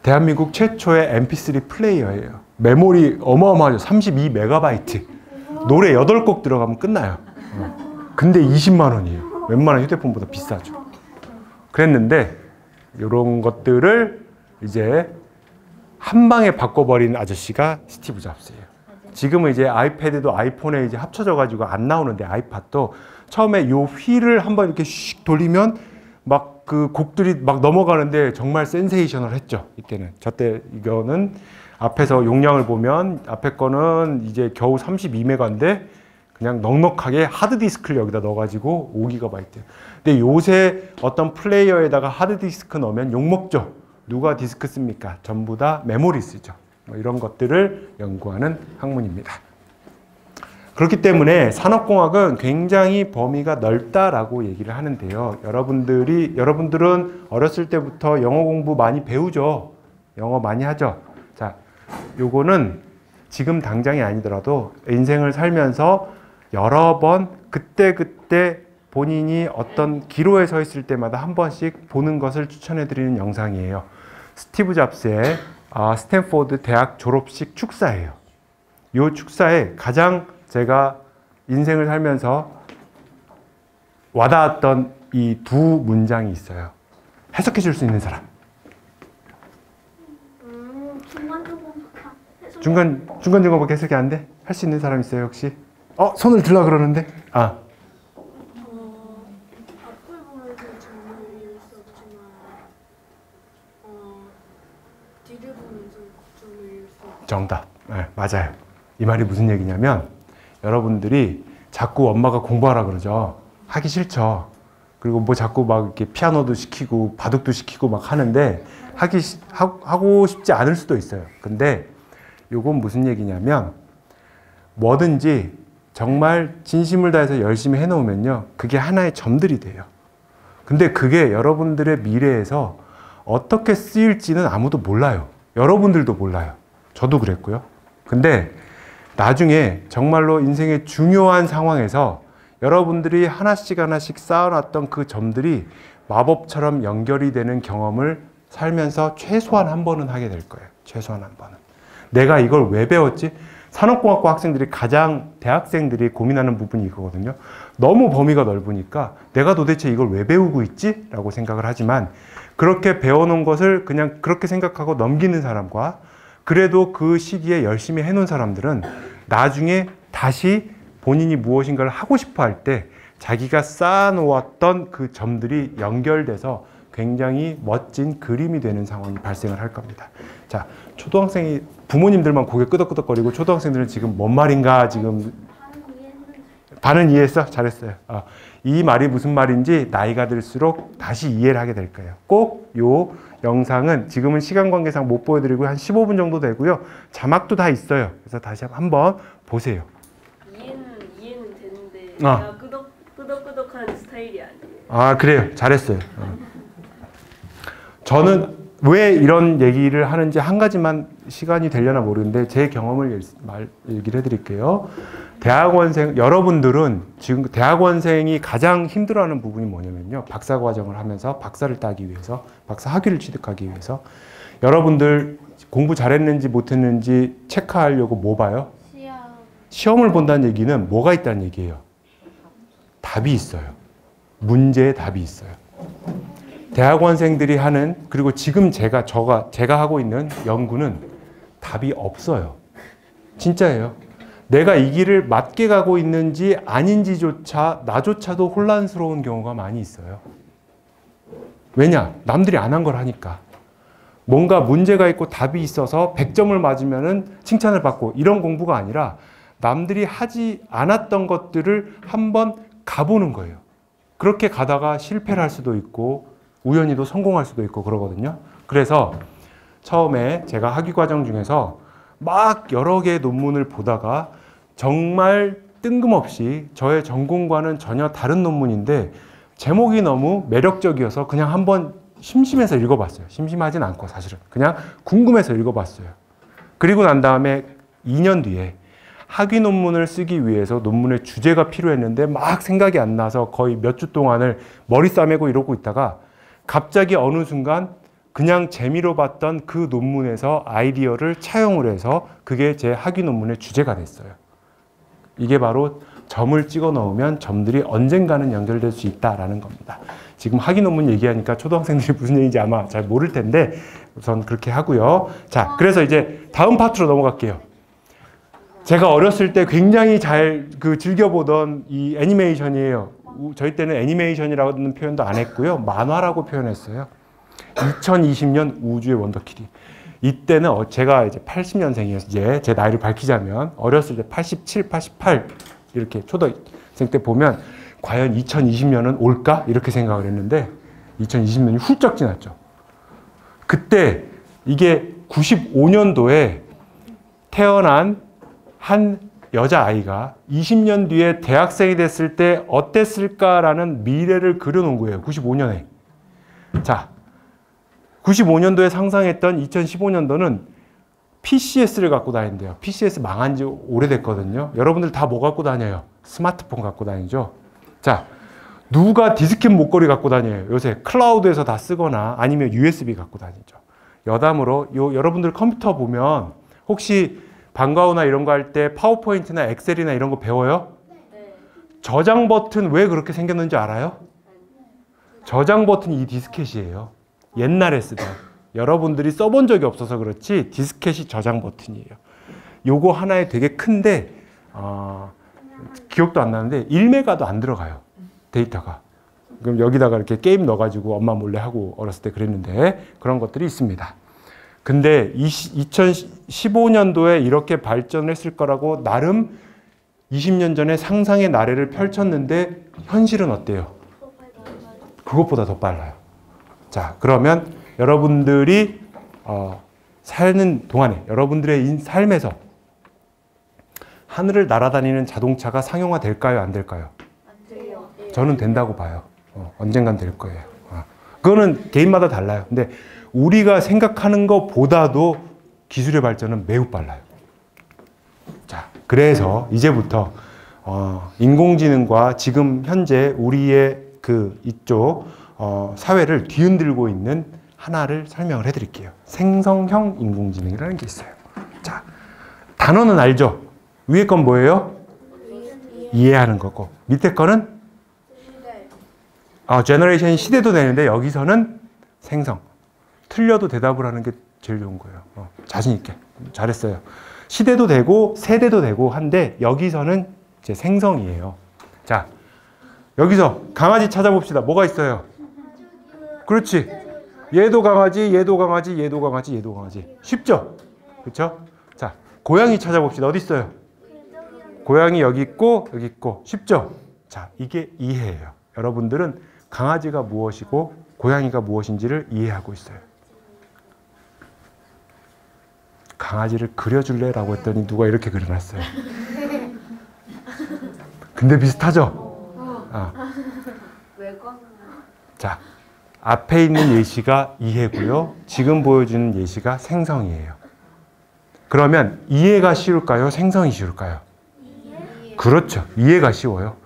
대한민국 최초의 MP3 플레이어예요. 메모리 어마어마하죠. 32메가바이트. 노래 8곡 들어가면 끝나요. 어. 근데 20만 원이에요. 웬만한 휴대폰보다 비싸죠. 그랬는데 이런 것들을 이제 한 방에 바꿔버린 아저씨가 스티브 잡스예요. 지금은 이제 아이팟도 아이폰에 이제 합쳐져 가지고 안 나오는데 아이팟도 처음에 요 휠을 한번 이렇게 슉 돌리면 막 그 곡들이 막 넘어가는데 정말 sensational 했죠. 이때는. 저 때 이거는 앞에서 용량을 보면 앞에 거는 이제 겨우 32메가인데 그냥 넉넉하게 하드디스크를 여기다 넣어가지고 5GB. 근데 요새 어떤 플레이어에다가 하드디스크 넣으면 욕먹죠. 누가 디스크 씁니까? 전부 다 메모리 쓰죠. 뭐 이런 것들을 연구하는 학문입니다. 그렇기 때문에 산업공학은 굉장히 범위가 넓다라고 얘기를 하는데요. 여러분들이 여러분들은 어렸을 때부터 영어 공부 많이 배우죠. 영어 많이 하죠. 자, 요거는 지금 당장이 아니더라도 인생을 살면서 여러 번 그때 그때 본인이 어떤 기로에 서 있을 때마다 한 번씩 보는 것을 추천해 드리는 영상이에요. 스티브 잡스의 아, 스탠포드 대학 졸업식 축사예요. 이 축사에 가장 제가 인생을 살면서 와닿았던 이 두 문장이 있어요. 해석해 줄 수 있는 사람. 음, 해서 중간 중간 중간밖에 해석이 안 돼? 할 수 있는 사람 있어요 혹시? 어 손을 들라 그러는데. 아 정답. 네, 맞아요. 이 말이 무슨 얘기냐면 여러분들이 자꾸 엄마가 공부하라 그러죠. 하기 싫죠. 그리고 뭐 자꾸 막 이렇게 피아노도 시키고 바둑도 시키고 막 하는데 하기 시- 하- 하고 싶지 않을 수도 있어요. 근데 요건 무슨 얘기냐면 뭐든지 정말 진심을 다해서 열심히 해놓으면요. 그게 하나의 점들이 돼요. 근데 그게 여러분들의 미래에서 어떻게 쓰일지는 아무도 몰라요. 여러분들도 몰라요. 저도 그랬고요. 근데 나중에 정말로 인생의 중요한 상황에서 여러분들이 하나씩 하나씩 쌓아놨던 그 점들이 마법처럼 연결이 되는 경험을 살면서 최소한 한 번은 하게 될 거예요. 최소한 한 번은. 내가 이걸 왜 배웠지? 산업공학과 학생들이 가장 대학생들이 고민하는 부분이 이거거든요. 너무 범위가 넓으니까 내가 도대체 이걸 왜 배우고 있지? 라고 생각을 하지만 그렇게 배워놓은 것을 그냥 그렇게 생각하고 넘기는 사람과 그래도 그 시기에 열심히 해놓은 사람들은 나중에 다시 본인이 무엇인가를 하고 싶어 할 때 자기가 쌓아놓았던 그 점들이 연결돼서 굉장히 멋진 그림이 되는 상황이 발생을 할 겁니다. 자, 초등학생이 부모님들만 고개 끄덕끄덕거리고 초등학생들은 지금 뭔 말인가 지금 반은 이해했어? 잘했어요. 어, 이 말이 무슨 말인지 나이가 들수록 다시 이해를 하게 될 거예요. 꼭 요 영상은 지금은 시간 관계상 못 보여드리고 한 15분 정도 되고요. 자막도 다 있어요. 그래서 다시 한번 보세요. 이해는 이해는 되는데 아. 끄덕 끄덕끄덕하는 스타일이 아니에요. 아 그래요 잘했어요 어. 저는 왜 이런 얘기를 하는지 한 가지만 시간이 되려나 모르는데 제 경험을 일- 말, 얘기를 해드릴게요. 대학원생 여러분들은 지금 대학원생이 가장 힘들어하는 부분이 뭐냐면요. 박사 과정을 하면서 박사를 따기 위해서 박사 학위를 취득하기 위해서. 여러분들 공부 잘했는지 못했는지 체크하려고 뭐 봐요? 시험. 시험을 본다는 얘기는 뭐가 있다는 얘기예요? 답이 있어요. 문제의 답이 있어요. 대학원생들이 하는 그리고 지금 제가 저가 제가 하고 있는 연구는 답이 없어요. 진짜예요. 내가 이 길을 맞게 가고 있는지 아닌지조차 나조차도 혼란스러운 경우가 많이 있어요. 왜냐? 남들이 안 한 걸 하니까. 뭔가 문제가 있고 답이 있어서 100점을 맞으면은 칭찬을 받고 이런 공부가 아니라 남들이 하지 않았던 것들을 한번 가보는 거예요. 그렇게 가다가 실패를 할 수도 있고 우연히도 성공할 수도 있고 그러거든요. 그래서 처음에 제가 학위 과정 중에서 막 여러 개의 논문을 보다가 정말 뜬금없이 저의 전공과는 전혀 다른 논문인데 제목이 너무 매력적이어서 그냥 한번 심심해서 읽어봤어요. 심심하진 않고 사실은 그냥 궁금해서 읽어봤어요. 그리고 난 다음에 2년 뒤에 학위 논문을 쓰기 위해서 논문의 주제가 필요했는데 막 생각이 안 나서 거의 몇 주 동안을 머리 싸매고 이러고 있다가 갑자기 어느 순간 그냥 재미로 봤던 그 논문에서 아이디어를 차용을 해서 그게 제 학위 논문의 주제가 됐어요. 이게 바로 점을 찍어 넣으면 점들이 언젠가는 연결될 수 있다라는 겁니다. 지금 학위 논문 얘기하니까 초등학생들이 무슨 얘기인지 아마 잘 모를 텐데 우선 그렇게 하고요. 자, 그래서 이제 다음 파트로 넘어갈게요. 제가 어렸을 때 굉장히 잘 그 즐겨보던 이 애니메이션이에요. 우- 저희 때는 애니메이션이라는 표현도 안 했고요. 만화라고 표현했어요. 2020년 우주의 원더키디. 이때는 어- 제가 이제 80년생이어서 이제 제 나이를 밝히자면 어렸을 때 87, 88 이렇게 초등학생 때 보면 과연 2020년은 올까 이렇게 생각을 했는데 2020년이 훌쩍 지났죠. 그때 이게 95년도에 태어난 한 여자아이가 20년 뒤에 대학생이 됐을 때 어땠을까라는 미래를 그려놓은 거예요. 95년에. 자, 95년도에 상상했던 2015년도는 PCS를 갖고 다닌대요. PCS 망한 지 오래됐거든요. 여러분들 다 뭐 갖고 다녀요? 스마트폰 갖고 다니죠. 자, 누가 디스켓 목걸이 갖고 다녀요? 요새 클라우드에서 다 쓰거나 아니면 USB 갖고 다니죠. 여담으로 요 여러분들 컴퓨터 보면 혹시 방과후나 이런 거 할 때 파워포인트나 엑셀이나 이런 거 배워요? 저장 버튼 왜 그렇게 생겼는지 알아요? 저장 버튼이 이 디스켓이에요. 옛날에 쓰던. 여러분들이 써본 적이 없어서 그렇지 디스켓이 저장 버튼이에요. 요거 하나에 되게 큰데 어, 기억도 안 나는데 1메가도 안 들어가요. 데이터가. 그럼 여기다가 이렇게 게임 넣어가지고 엄마 몰래 하고 어렸을 때 그랬는데 그런 것들이 있습니다. 근데 2015년도에 이렇게 발전했을 거라고 나름 20년 전에 상상의 나래를 펼쳤는데 현실은 어때요? 그것보다 더 빨라요. 자, 그러면 여러분들이 어, 사는 동안에 여러분들의 인- 삶에서 하늘을 날아다니는 자동차가 상용화 될까요? 안 될까요? 저는 된다고 봐요. 어, 언젠간 될 거예요. 어. 그거는 개인마다 달라요. 근데 우리가 생각하는 것보다도 기술의 발전은 매우 빨라요. 자, 그래서 이제부터 어, 인공지능과 지금 현재 우리의 그 이쪽 어, 사회를 뒤흔들고 있는 하나를 설명을 해드릴게요. 생성형 인공지능이라는 게 있어요. 자, 단어는 알죠? 위에 건 뭐예요? 이해하는 거고 밑에 거는 아, generation 시대도 되는데 여기서는 생성. 틀려도 대답을 하는 게 제일 좋은 거예요. 어, 자신 있게 잘했어요. 시대도 되고 세대도 되고 한데 여기서는 이제 생성이에요. 자, 여기서 강아지 찾아봅시다. 뭐가 있어요? 그렇지. 얘도 강아지, 얘도 강아지, 얘도 강아지, 얘도 강아지. 쉽죠? 그렇죠? 자, 고양이 찾아봅시다. 어디 있어요? 고양이 여기 있고 여기 있고 쉽죠? 자, 이게 이해예요. 여러분들은 강아지가 무엇이고 고양이가 무엇인지를 이해하고 있어요. 강아지를 그려줄래 라고 했더니 누가 이렇게 그려놨어요. 근데 비슷하죠? 아. 자, 앞에 있는 예시가 이해고요. 지금 보여주는 예시가 생성이에요. 그러면 이해가 쉬울까요? 생성이 쉬울까요? 그렇죠. 이해가 쉬워요.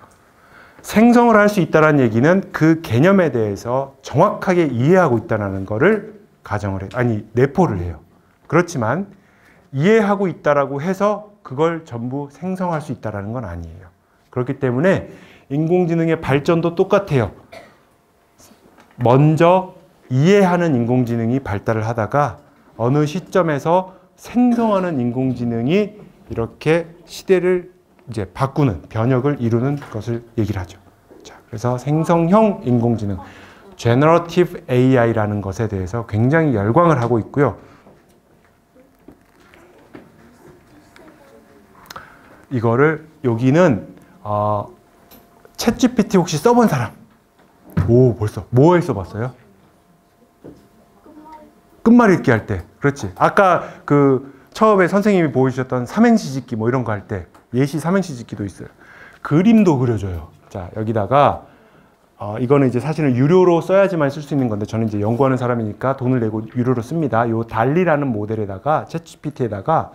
생성을 할 수 있다는 얘기는 그 개념에 대해서 정확하게 이해하고 있다는 것을 가정을 해 아니 내포를 해요. 그렇지만 이해하고 있다라고 해서 그걸 전부 생성할 수 있다라는 건 아니에요. 그렇기 때문에 인공지능의 발전도 똑같아요. 먼저 이해하는 인공지능이 발달을 하다가 어느 시점에서 생성하는 인공지능이 이렇게 시대를 이제 바꾸는 변혁을 이루는 것을 얘기를 하죠. 자, 그래서 생성형 인공지능, generative AI라는 것에 대해서 굉장히 열광을 하고 있고요. 이거를 여기는 어, 챗 GPT 혹시 써본 사람? 오 벌써 뭐에 써봤어요? 끝말잇기 할 때, 그렇지. 아까 그 처음에 선생님이 보여주셨던 삼행시 짓기 뭐 이런 거 할 때 예시 삼행시 짓기도 있어요. 그림도 그려줘요. 자 여기다가 어, 이거는 이제 사실은 유료로 써야지만 쓸 수 있는 건데 저는 이제 연구하는 사람이니까 돈을 내고 유료로 씁니다. 요 달리라는 모델에다가 챗 GPT에다가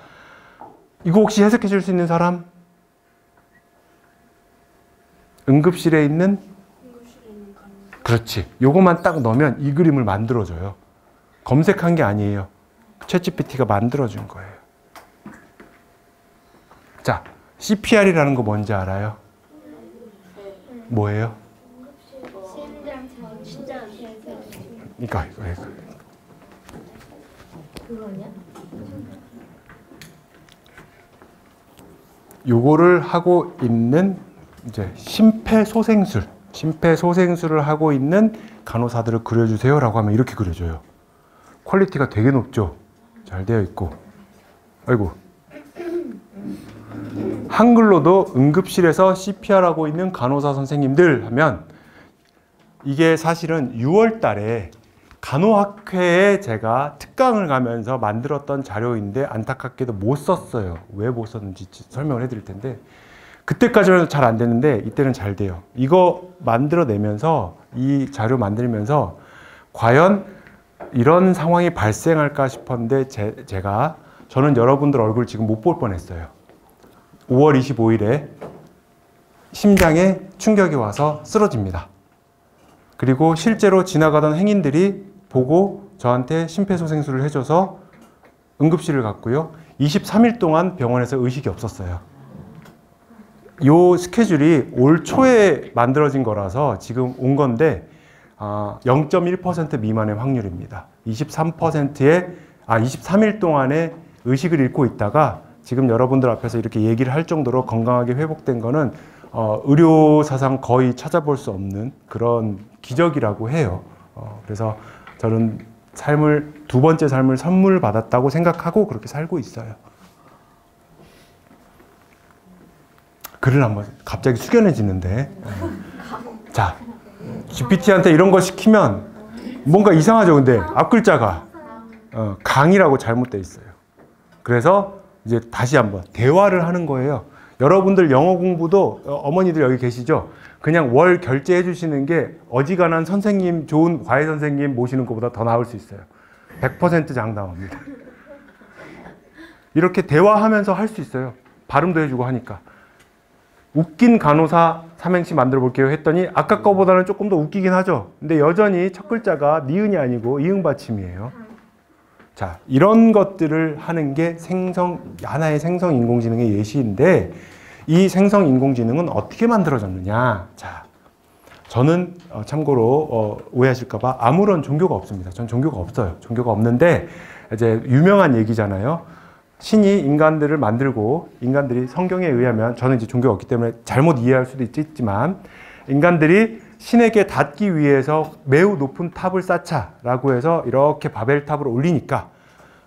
이거 혹시 해석해 줄 수 있는 사람? 응급실에 있는 그렇지. 요거만 딱 넣으면 이 그림을 만들어줘요. 검색한 게 아니에요. 챗GPT가 만들어준 거예요. 자, CPR이라는 거 뭔지 알아요? 뭐예요? 이거, 이거, 이거. 요거를 하고 있는 이제 심폐소생술, 심폐소생술을 하고 있는 간호사들을 그려주세요라고 하면 이렇게 그려줘요. quality가 되게 높죠. 잘 되어 있고. 아이고. 한글로도 응급실에서 CPR 하고 있는 간호사 선생님들 하면 이게 사실은 6월 달에 간호학회에 제가 특강을 가면서 만들었던 자료인데 안타깝게도 못 썼어요. 왜 못 썼는지 설명을 해드릴 텐데 그때까지는 잘안 됐는데 이때는 잘 돼요. 이거 만들어내면서 이 자료 만들면서 과연 이런 상황이 발생할까 싶었는데 제, 제가 저는 여러분들 얼굴 지금 못 볼 뻔했어요. 5월 25일에 심장에 충격이 와서 쓰러집니다. 그리고 실제로 지나가던 행인들이 보고 저한테 심폐소생술을 해줘서 응급실을 갔고요. 23일 동안 병원에서 의식이 없었어요. 요 스케줄이 올 초에 만들어진 거라서 지금 온 건데 아, 0.1% 미만의 확률입니다. 23%의 아 23일 동안에 의식을 잃고 있다가 지금 여러분들 앞에서 이렇게 얘기를 할 정도로 건강하게 회복된 거는 어, 의료 사상 거의 찾아볼 수 없는 그런 기적이라고 해요. 어, 그래서 저는 삶을 두 번째 삶을 선물 받았다고 생각하고 그렇게 살고 있어요. 글을 한번 갑자기 숙연해지는데. 어. 자, GPT한테 이런 거 시키면 뭔가 이상하죠. 근데 앞 글자가 어, 강이라고 잘못돼 있어요. 그래서 이제 다시 한번 대화를 하는 거예요. 여러분들 영어 공부도 어, 어머니들 여기 계시죠? 그냥 월 결제해 주시는 게 어지간한 선생님, 좋은 과외 선생님 모시는 것보다 더 나을 수 있어요. 100% 장담합니다. 이렇게 대화하면서 할 수 있어요. 발음도 해주고 하니까. 웃긴 간호사 삼행시 만들어 볼게요 했더니 아까 거보다는 조금 더 웃기긴 하죠. 근데 여전히 첫 글자가 니은이 아니고 이응 받침이에요. 자, 이런 것들을 하는 게 생성 하나의 생성 인공지능의 예시인데 이 생성 인공지능은 어떻게 만들어졌느냐? 자, 저는 어, 참고로 어, 오해하실까봐 아무런 종교가 없습니다. 전 종교가 없어요. 종교가 없는데 이제 유명한 얘기잖아요. 신이 인간들을 만들고 인간들이 성경에 의하면 저는 이제 종교가 없기 때문에 잘못 이해할 수도 있지만 인간들이 신에게 닿기 위해서 매우 높은 탑을 쌓자라고 해서 이렇게 바벨탑을 올리니까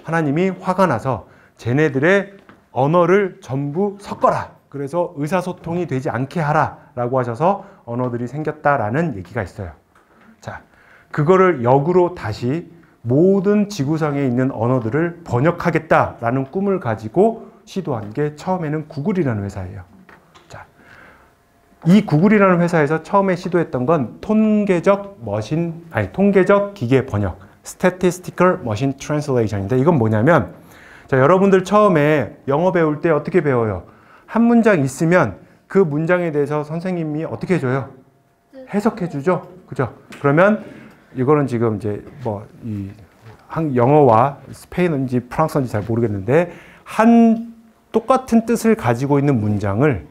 하나님이 화가 나서 쟤네들의 언어를 전부 섞어라. 그래서 의사소통이 되지 않게 하라라고 하셔서 언어들이 생겼다라는 얘기가 있어요. 자, 그거를 역으로 다시 모든 지구상에 있는 언어들을 번역하겠다라는 꿈을 가지고 시도한 게 처음에는 구글이라는 회사예요. 자, 이 구글이라는 회사에서 처음에 시도했던 건 통계적 머신, 아니, 통계적 기계 번역, statistical machine translation인데 이건 뭐냐면, 자, 여러분들 처음에 영어 배울 때 어떻게 배워요? 한 문장 있으면 그 문장에 대해서 선생님이 어떻게 해줘요? 해석해 주죠? 그죠? 그러면 이거는 지금 이제 뭐 이 영어와 스페인어인지 프랑스어인지 잘 모르겠는데 한 똑같은 뜻을 가지고 있는 문장을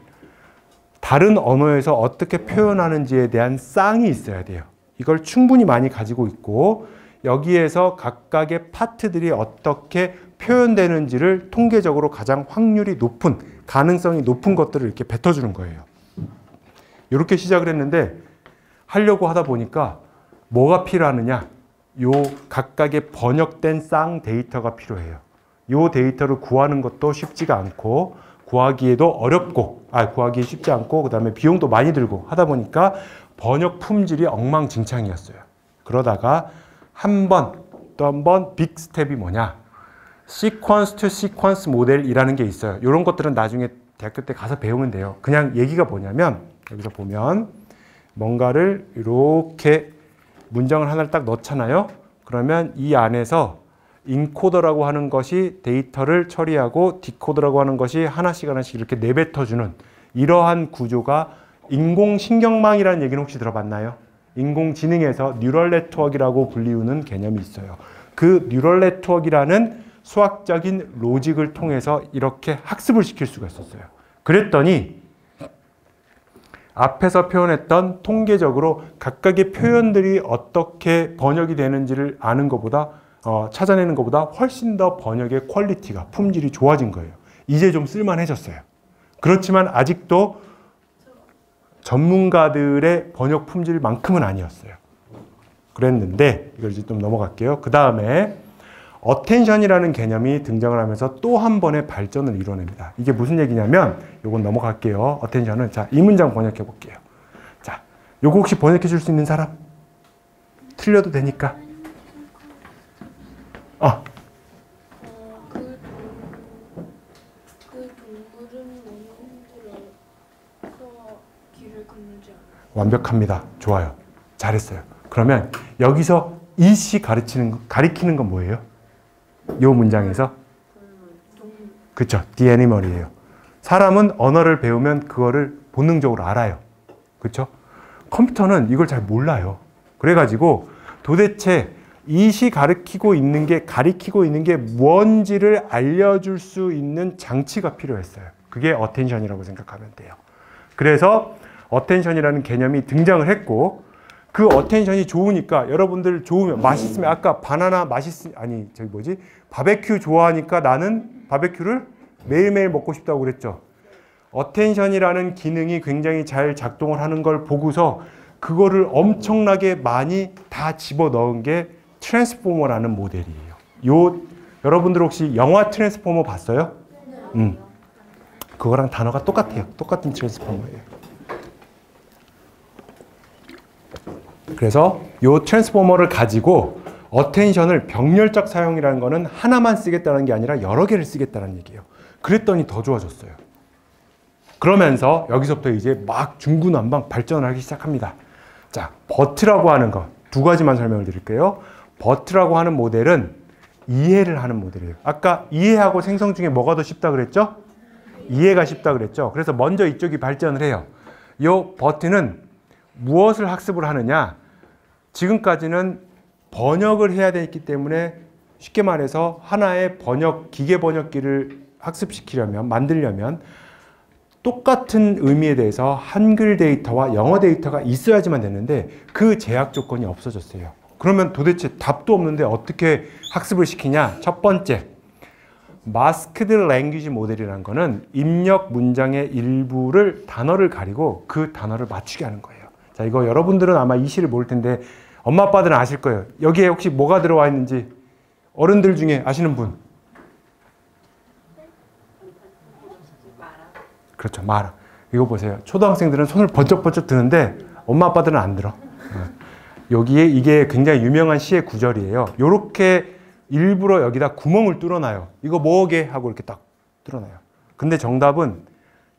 다른 언어에서 어떻게 표현하는지에 대한 쌍이 있어야 돼요. 이걸 충분히 많이 가지고 있고 여기에서 각각의 파트들이 어떻게 표현되는지를 통계적으로 가장 확률이 높은 가능성이 높은 것들을 이렇게 뱉어주는 거예요. 이렇게 시작을 했는데 하려고 하다 보니까 뭐가 필요하느냐? 요 각각의 번역된 쌍 데이터가 필요해요. 요 데이터를 구하는 것도 쉽지가 않고 구하기에도 어렵고 아 구하기 쉽지 않고 그다음에 비용도 많이 들고 하다 보니까 번역 품질이 엉망진창이었어요. 그러다가 한 번 또 한 번 big step이 뭐냐? sequence to sequence 모델이라는 게 있어요. 이런 것들은 나중에 대학교 때 가서 배우면 돼요. 그냥 얘기가 뭐냐면 여기서 보면 뭔가를 이렇게 문장을 하나를 딱 넣잖아요. 그러면 이 안에서 인코더라고 하는 것이 데이터를 처리하고 디코더라고 하는 것이 하나씩 하나씩 이렇게 내뱉어주는 이러한 구조가 인공신경망이라는 얘기는 혹시 들어봤나요? 인공지능에서 neural network라고 불리우는 개념이 있어요. 그 neural network라는 수학적인 로직을 통해서 이렇게 학습을 시킬 수가 있었어요. 그랬더니 앞에서 표현했던 통계적으로 각각의 표현들이 어떻게 번역이 되는지를 아는 것보다 어, 찾아내는 것보다 훨씬 더 번역의 quality가 품질이 좋아진 거예요. 이제 좀 쓸만해졌어요. 그렇지만 아직도 전문가들의 번역 품질만큼은 아니었어요. 그랬는데 이걸 이제 좀 넘어갈게요. 그 다음에 어텐션이라는 개념이 등장을 하면서 또 한 번의 발전을 이뤄냅니다. 이게 무슨 얘기냐면 요건 넘어갈게요. 어텐션은 자, 이 문장 번역해 볼게요. 자, 요거 혹시 번역해 줄 수 있는 사람? 틀려도 되니까. 어. 완벽합니다. 좋아요. 잘했어요. 그러면 여기서 이씨 가르치는 가리키는 건 뭐예요? 요 문장에서. 그쵸. the animal이에요. 사람은 언어를 배우면 그거를 본능적으로 알아요. 그쵸? 컴퓨터는 이걸 잘 몰라요. 그래가지고 도대체 it이 가리키고 있는 게, 가리키고 있는 게 뭔지를 알려줄 수 있는 장치가 필요했어요. 그게 attention이라고 생각하면 돼요. 그래서 attention이라는 개념이 등장을 했고 그 attention이 좋으니까 여러분들 좋으면 맛있으면 아까 바나나 맛있 아니 저기 뭐지 바베큐 좋아하니까 나는 바베큐를 매일매일 먹고 싶다고 그랬죠. attention이라는 기능이 굉장히 잘 작동을 하는 걸 보고서 그거를 엄청나게 많이 다 집어 넣은 게 transformer라는 모델이에요. 요 여러분들 혹시 영화 트랜스포머 봤어요? 음. 그거랑 단어가 똑같아요. 똑같은 transformer예요. 그래서 요 transformer를 가지고 attention을 병렬적 사용이라는 거는 하나만 쓰겠다는 게 아니라 여러 개를 쓰겠다는 얘기예요. 그랬더니 더 좋아졌어요. 그러면서 여기서부터 이제 막 중구난방 발전을 하기 시작합니다. 자, 버트라고 하는 거 두 가지만 설명을 드릴게요. 버트라고 하는 모델은 이해를 하는 모델이에요. 아까 이해하고 생성 중에 뭐가 더 쉽다 그랬죠? 이해가 쉽다 그랬죠. 그래서 먼저 이쪽이 발전을 해요. 요 버트는 무엇을 학습을 하느냐? 지금까지는 번역을 해야 되기 때문에 쉽게 말해서 하나의 번역 기계 번역기를 학습시키려면 만들려면 똑같은 의미에 대해서 한글 데이터와 영어 데이터가 있어야지만 되는데 그 제약 조건이 없어졌어요. 그러면 도대체 답도 없는데 어떻게 학습을 시키냐? 첫 번째, 마스크드 랭귀지 모델이라는 거는 입력 문장의 일부를 단어를 가리고 그 단어를 맞추게 하는 거예요. 자, 이거 여러분들은 아마 이 시를 모를 텐데 엄마 아빠들은 아실 거예요. 여기에 혹시 뭐가 들어와 있는지 어른들 중에 아시는 분? 그렇죠. 마라. 이거 보세요. 초등학생들은 손을 번쩍번쩍 드는데 엄마 아빠들은 안 들어. 어. 여기에 이게 굉장히 유명한 시의 구절이에요. 요렇게 일부러 여기다 구멍을 뚫어놔요. 이거 뭐게 하고 이렇게 딱 뚫어놔요. 근데 정답은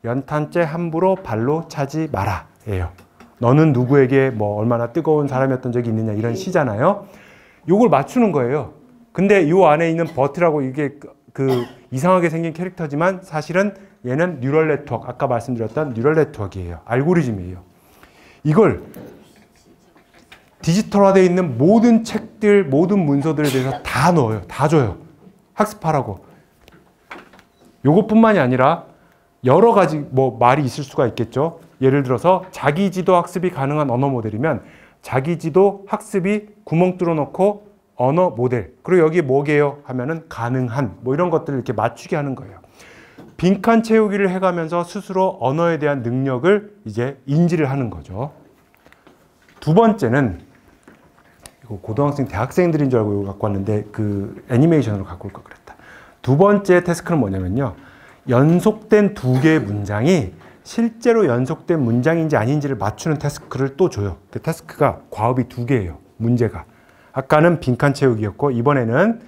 연탄재 함부로 발로 차지 마라예요. 너는 누구에게 뭐 얼마나 뜨거운 사람이었던 적이 있느냐 이런 시잖아요. 요걸 맞추는 거예요. 근데 요 안에 있는 버트라고 이게 그, 그 이상하게 생긴 캐릭터지만 사실은 얘는 neural network 아까 말씀드렸던 neural network예요. 알고리즘이에요. 이걸 디지털화되어 있는 모든 책들, 모든 문서들에 대해서 다 넣어요. 다 줘요. 학습하라고. 요것뿐만이 아니라 여러 가지 뭐 말이 있을 수가 있겠죠. 예를 들어서 자기 지도 학습이 가능한 언어 모델이면 자기 지도 학습이 구멍 뚫어 놓고 언어 모델. 그리고 여기에 뭐게요? 하면은 가능한 뭐 이런 것들을 이렇게 맞추게 하는 거예요. 빈칸 채우기를 해가면서 스스로 언어에 대한 능력을 이제 인지를 하는 거죠. 두 번째는 이거 고등학생, 대학생들인 줄 알고 갖고 왔는데 그 애니메이션으로 갖고 올 걸 그랬다. 두 번째 태스크는 뭐냐면요. 연속된 두 개의 문장이 실제로 연속된 문장인지 아닌지를 맞추는 태스크를 또 줘요. 그 태스크가 과업이 두 개예요. 문제가. 아까는 빈칸 채우기였고 이번에는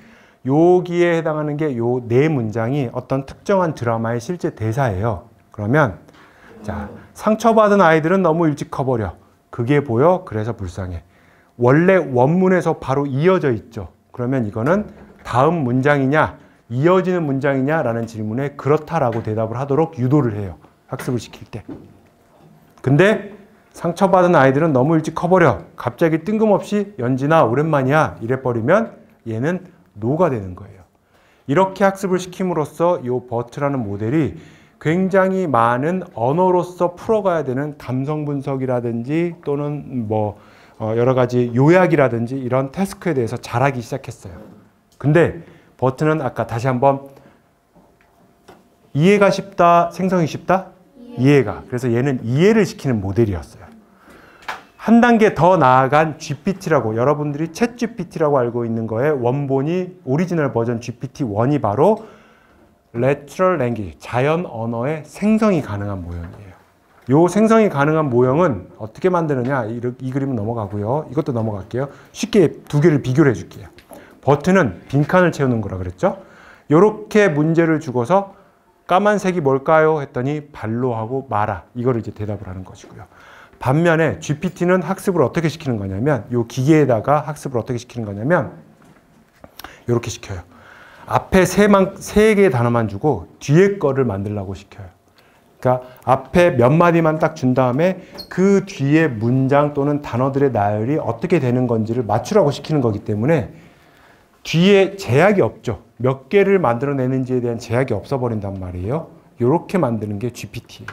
여기에 해당하는 게 요 네 문장이 어떤 특정한 드라마의 실제 대사예요. 그러면 자 상처받은 아이들은 너무 일찍 커버려. 그게 보여. 그래서 불쌍해. 원래 원문에서 바로 이어져 있죠. 그러면 이거는 다음 문장이냐 이어지는 문장이냐라는 질문에 그렇다라고 대답을 하도록 유도를 해요. 학습을 시킬 때. 근데 상처받은 아이들은 너무 일찍 커버려. 갑자기 뜬금없이 연진아 오랜만이야 이래버리면 얘는 no가 되는 거예요. 이렇게 학습을 시킴으로써 이 BERT라는 모델이 굉장히 많은 언어로서 풀어가야 되는 감성 분석이라든지 또는 뭐 어, 여러 가지 요약이라든지 이런 task에 대해서 잘하기 시작했어요. 근데 BERT는 아까 다시 한번 이해가 쉽다, 생성이 쉽다? 이해가. 그래서 얘는 이해를 시키는 모델이었어요. 한 단계 더 나아간 GPT라고 여러분들이 ChatGPT라고 알고 있는 거에 원본이 오리지널 버전 GPT-1이 바로 Natural Language, 자연 언어의 생성이 가능한 모형이에요. 요 생성이 가능한 모형은 어떻게 만드느냐 이, 이 그림은 넘어가고요. 이것도 넘어갈게요. 쉽게 두 개를 비교를 해줄게요. 버튼은 빈칸을 채우는 거라 그랬죠. 요렇게 문제를 주고서 까만색이 뭘까요? 했더니 발로 하고 마라 이거를 이제 대답을 하는 것이고요. 반면에 GPT는 학습을 어떻게 시키는 거냐면 요 기계에다가 학습을 어떻게 시키는 거냐면 이렇게 시켜요. 앞에 세만 세 개의 단어만 주고 뒤에 거를 만들라고 시켜요. 그러니까 앞에 몇 마디만 딱 준 다음에 그 뒤에 문장 또는 단어들의 나열이 어떻게 되는 건지를 맞추라고 시키는 거기 때문에 뒤에 제약이 없죠. 몇 개를 만들어내는지에 대한 제약이 없어버린단 말이에요. 이렇게 만드는 게 GPT예요.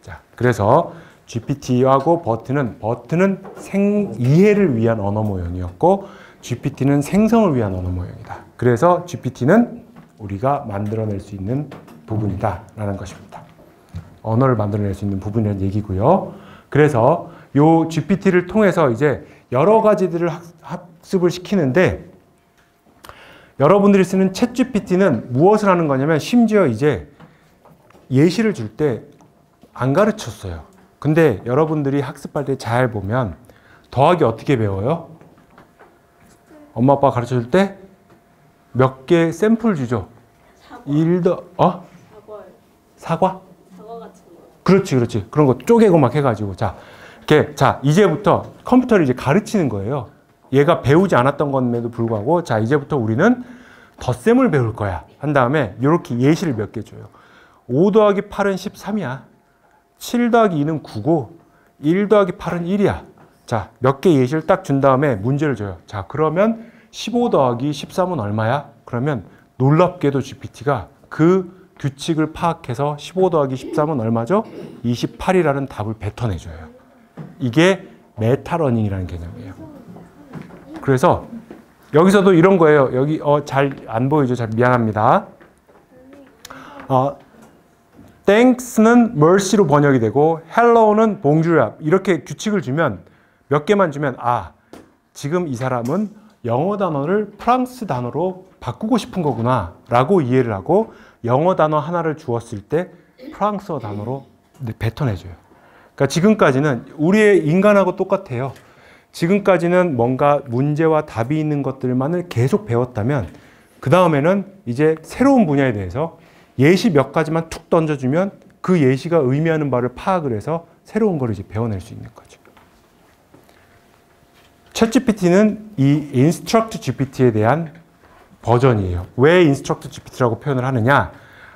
자, 그래서 GPT하고 버트는 버트는 생 이해를 위한 언어 모형이었고 GPT는 생성을 위한 언어 모형이다. 그래서 GPT는 우리가 만들어낼 수 있는 부분이다라는 것입니다. 언어를 만들어낼 수 있는 부분이라는 얘기고요. 그래서 요 GPT를 통해서 이제 여러 가지들을 학- 학습을 시키는데 여러분들이 쓰는 챗 GPT는 무엇을 하는 거냐면 심지어 이제 예시를 줄 때 안 가르쳤어요. 근데 여러분들이 학습할 때 잘 보면 더하기 어떻게 배워요? 엄마 아빠 가르쳐 줄 때 몇 개 샘플 주죠. 사과. 1 더, 어? 사과. 사과? 사과 같은 거. 그렇지, 그렇지. 그런 거 쪼개고 막 해가지고. 자, 이렇게, 자, 이제부터 컴퓨터를 이제 가르치는 거예요. 얘가 배우지 않았던 건에도 불구하고, 자, 이제부터 우리는 덧셈을 배울 거야. 한 다음에, 이렇게 예시를 몇 개 줘요. 5 더하기 8은 13이야. 7 더하기 2는 9고, 1 더하기 8은 1이야. 자, 몇 개 예시를 딱 준 다음에 문제를 줘요. 자, 그러면 15 더하기 13은 얼마야? 그러면 놀랍게도 GPT가 그 규칙을 파악해서 15 더하기 13은 얼마죠? 28이라는 답을 뱉어내줘요. 이게 meta learning이라는 개념이에요. 그래서 여기서도 이런 거예요. 여기 어, 잘 안 보이죠? 잘 미안합니다. 어, thanks는 merci로 번역이 되고 hello는 bonjour 이렇게 규칙을 주면 몇 개만 주면 아 지금 이 사람은 영어 단어를 프랑스 단어로 바꾸고 싶은 거구나 라고 이해를 하고 영어 단어 하나를 주었을 때 프랑스어 단어로 네, 뱉어내줘요. 그러니까 지금까지는 우리의 인간하고 똑같아요. 지금까지는 뭔가 문제와 답이 있는 것들만을 계속 배웠다면 그 다음에는 이제 새로운 분야에 대해서 예시 몇 가지만 툭 던져주면 그 예시가 의미하는 바를 파악을 해서 새로운 걸 이제 배워낼 수 있는 거죠. 챗GPT는 이 인스트럭트 GPT에 대한 버전이에요. 왜 인스트럭트 GPT라고 표현을 하느냐?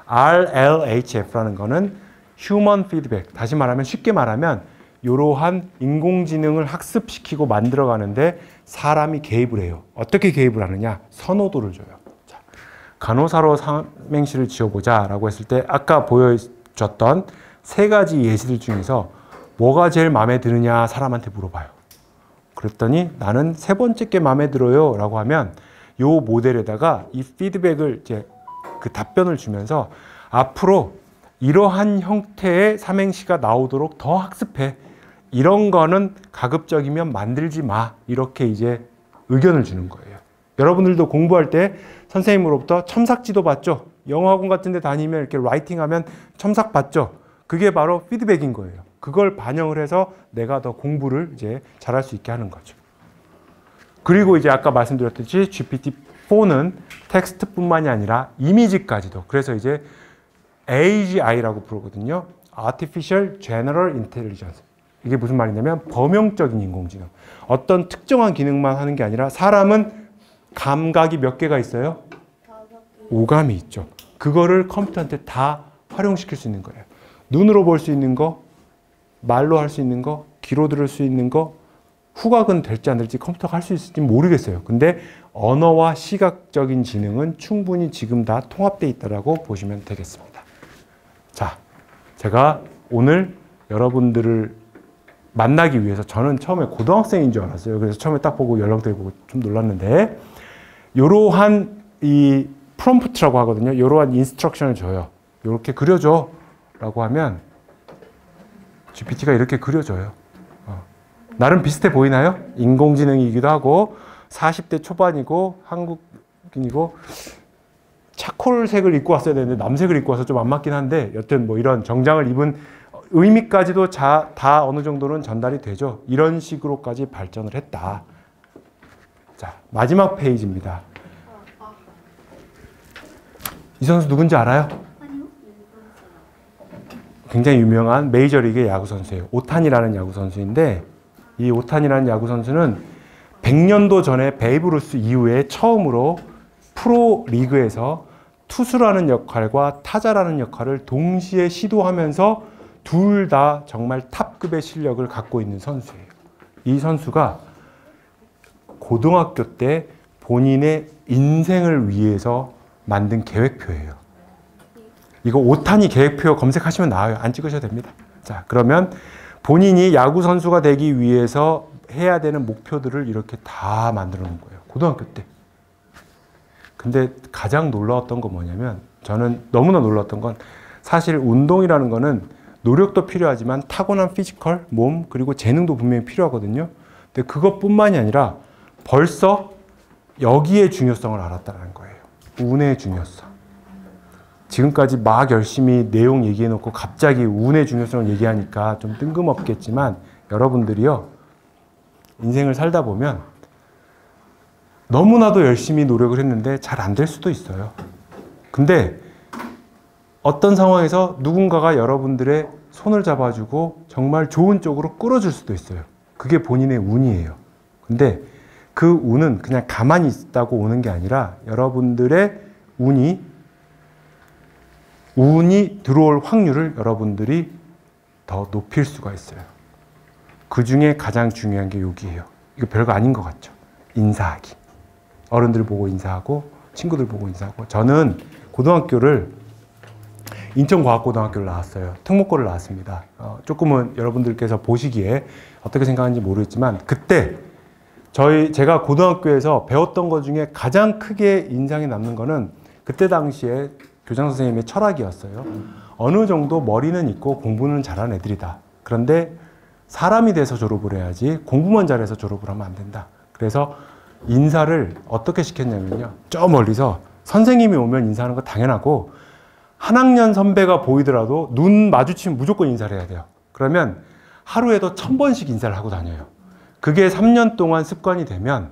RLHF라는 거는 Human Feedback. 다시 말하면 쉽게 말하면 이러한 인공지능을 학습시키고 만들어가는데 사람이 개입을 해요. 어떻게 개입을 하느냐? 선호도를 줘요. 자, 간호사로 삼행시를 지어보자 라고 했을 때 아까 보여줬던 세 가지 예시들 중에서 뭐가 제일 마음에 드느냐 사람한테 물어봐요. 그랬더니 나는 세 번째 게 마음에 들어요 라고 하면 요 모델에다가 이 피드백을 이제 그 답변을 주면서 앞으로 이러한 형태의 삼행시가 나오도록 더 학습해. 이런 거는 가급적이면 만들지 마. 이렇게 이제 의견을 주는 거예요. 여러분들도 공부할 때 선생님으로부터 첨삭지도 받죠. 영어학원 같은 데 다니면 이렇게 라이팅하면 첨삭 받죠. 그게 바로 피드백인 거예요. 그걸 반영을 해서 내가 더 공부를 이제 잘할 수 있게 하는 거죠. 그리고 이제 아까 말씀드렸듯이 GPT-4는 텍스트뿐만이 아니라 이미지까지도 그래서 이제 AGI라고 부르거든요. Artificial General Intelligence. 이게 무슨 말이냐면 범용적인 인공지능. 어떤 특정한 기능만 하는 게 아니라 사람은 감각이 몇 개가 있어요? 오감이 있죠. 그거를 컴퓨터한테 다 활용시킬 수 있는 거예요. 눈으로 볼 수 있는 거, 말로 할 수 있는 거, 귀로 들을 수 있는 거, 후각은 될지 안 될지 컴퓨터가 할 수 있을지 모르겠어요. 근데 언어와 시각적인 지능은 충분히 지금 다 통합되어 있다라고 보시면 되겠습니다. 자, 제가 오늘 여러분들을 만나기 위해서 저는 처음에 고등학생인 줄 알았어요. 그래서 처음에 딱 보고 연락들 보고 좀 놀랐는데 이러한 이 프롬프트라고 하거든요. 이러한 인스트럭션을 줘요. 이렇게 그려줘 라고 하면 GPT가 이렇게 그려져요. 어. 나름 비슷해 보이나요? 인공지능이기도 하고 40대 초반이고 한국인이고 차콜색을 입고 왔어야 되는데 남색을 입고 와서 좀 안 맞긴 한데 여튼 뭐 이런 정장을 입은 의미까지도 자, 다 어느 정도는 전달이 되죠. 이런 식으로까지 발전을 했다. 자 마지막 페이지입니다. 이 선수 누군지 알아요? 굉장히 유명한 메이저리그 야구 선수예요. 오타니라는 야구 선수인데 이 오타니라는 야구 선수는 100년도 전에 베이브 루스 이후에 처음으로 프로 리그에서 투수라는 역할과 타자라는 역할을 동시에 시도하면서 둘 다 정말 탑급의 실력을 갖고 있는 선수예요. 이 선수가 고등학교 때 본인의 인생을 위해서 만든 계획표예요. 이거 오타니 계획표 검색하시면 나와요. 안 찍으셔도 됩니다. 자, 그러면 본인이 야구 선수가 되기 위해서 해야 되는 목표들을 이렇게 다 만들어 놓은 거예요. 고등학교 때. 근데 가장 놀라웠던 건 뭐냐면 저는 너무나 놀랐던 건 사실 운동이라는 거는 노력도 필요하지만 타고난 피지컬, 몸, 그리고 재능도 분명히 필요하거든요. 근데 그것뿐만이 아니라 벌써 여기에 중요성을 알았다는 거예요. 운의 중요성. 지금까지 막 열심히 내용 얘기해 놓고 갑자기 운의 중요성을 얘기하니까 좀 뜬금없겠지만 여러분들이요. 인생을 살다 보면 너무나도 열심히 노력을 했는데 잘 안 될 수도 있어요. 근데 어떤 상황에서 누군가가 여러분들의 손을 잡아주고 정말 좋은 쪽으로 끌어줄 수도 있어요. 그게 본인의 운이에요. 근데 그 운은 그냥 가만히 있다고 오는 게 아니라 여러분들의 운이 운이 들어올 확률을 여러분들이 더 높일 수가 있어요. 그 중에 가장 중요한 게 여기예요. 이거 별거 아닌 것 같죠? 인사하기. 어른들 보고 인사하고 친구들 보고 인사하고 저는 고등학교를 인천과학고등학교를 나왔어요. 특목고를 나왔습니다. 어, 조금은 여러분들께서 보시기에 어떻게 생각하는지 모르겠지만 그때 저희 제가 고등학교에서 배웠던 것 중에 가장 크게 인상이 남는 거는 그때 당시에 교장 선생님의 철학이었어요. 어느 정도 머리는 있고 공부는 잘하는 애들이다. 그런데 사람이 돼서 졸업을 해야지 공부만 잘해서 졸업을 하면 안 된다. 그래서 인사를 어떻게 시켰냐면요. 저 멀리서 선생님이 오면 인사하는 거 당연하고 한 학년 선배가 보이더라도 눈 마주치면 무조건 인사를 해야 돼요. 그러면 하루에도 천 번씩 인사를 하고 다녀요. 그게 3년 동안 습관이 되면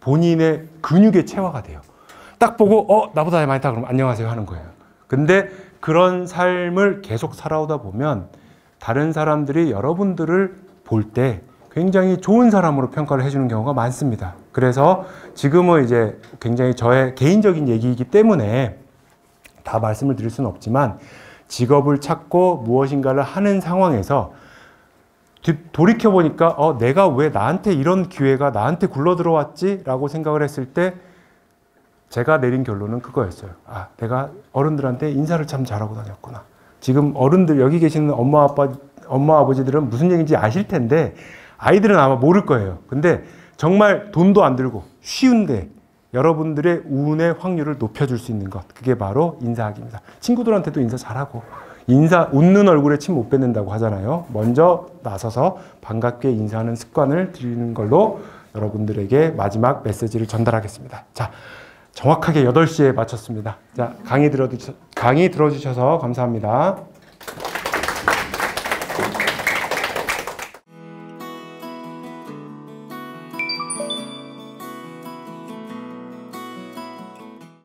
본인의 근육의 체화가 돼요. 딱 보고 어 나보다 많이 다 그러면 안녕하세요 하는 거예요. 근데 그런 삶을 계속 살아오다 보면 다른 사람들이 여러분들을 볼 때 굉장히 좋은 사람으로 평가를 해주는 경우가 많습니다. 그래서 지금은 이제 굉장히 저의 개인적인 얘기이기 때문에 다 말씀을 드릴 수는 없지만 직업을 찾고 무엇인가를 하는 상황에서 돌이켜 보니까 어 내가 왜 나한테 이런 기회가 나한테 굴러 들어왔지라고 생각을 했을 때 제가 내린 결론은 그거였어요. 아, 내가 어른들한테 인사를 참 잘하고 다녔구나. 지금 어른들 여기 계시는 엄마 아빠 엄마 아버지들은 무슨 얘기인지 아실 텐데 아이들은 아마 모를 거예요. 근데 정말 돈도 안 들고 쉬운데 여러분들의 운의 확률을 높여줄 수 있는 것 그게 바로 인사하기입니다. 친구들한테도 인사 잘하고 인사 웃는 얼굴에 침 못 뱉는다고 하잖아요. 먼저 나서서 반갑게 인사하는 습관을 들이는 걸로 여러분들에게 마지막 메시지를 전달하겠습니다. 자, 정확하게 8시에 마쳤습니다. 자, 강의 들어주셔, 강의 들어주셔서 감사합니다.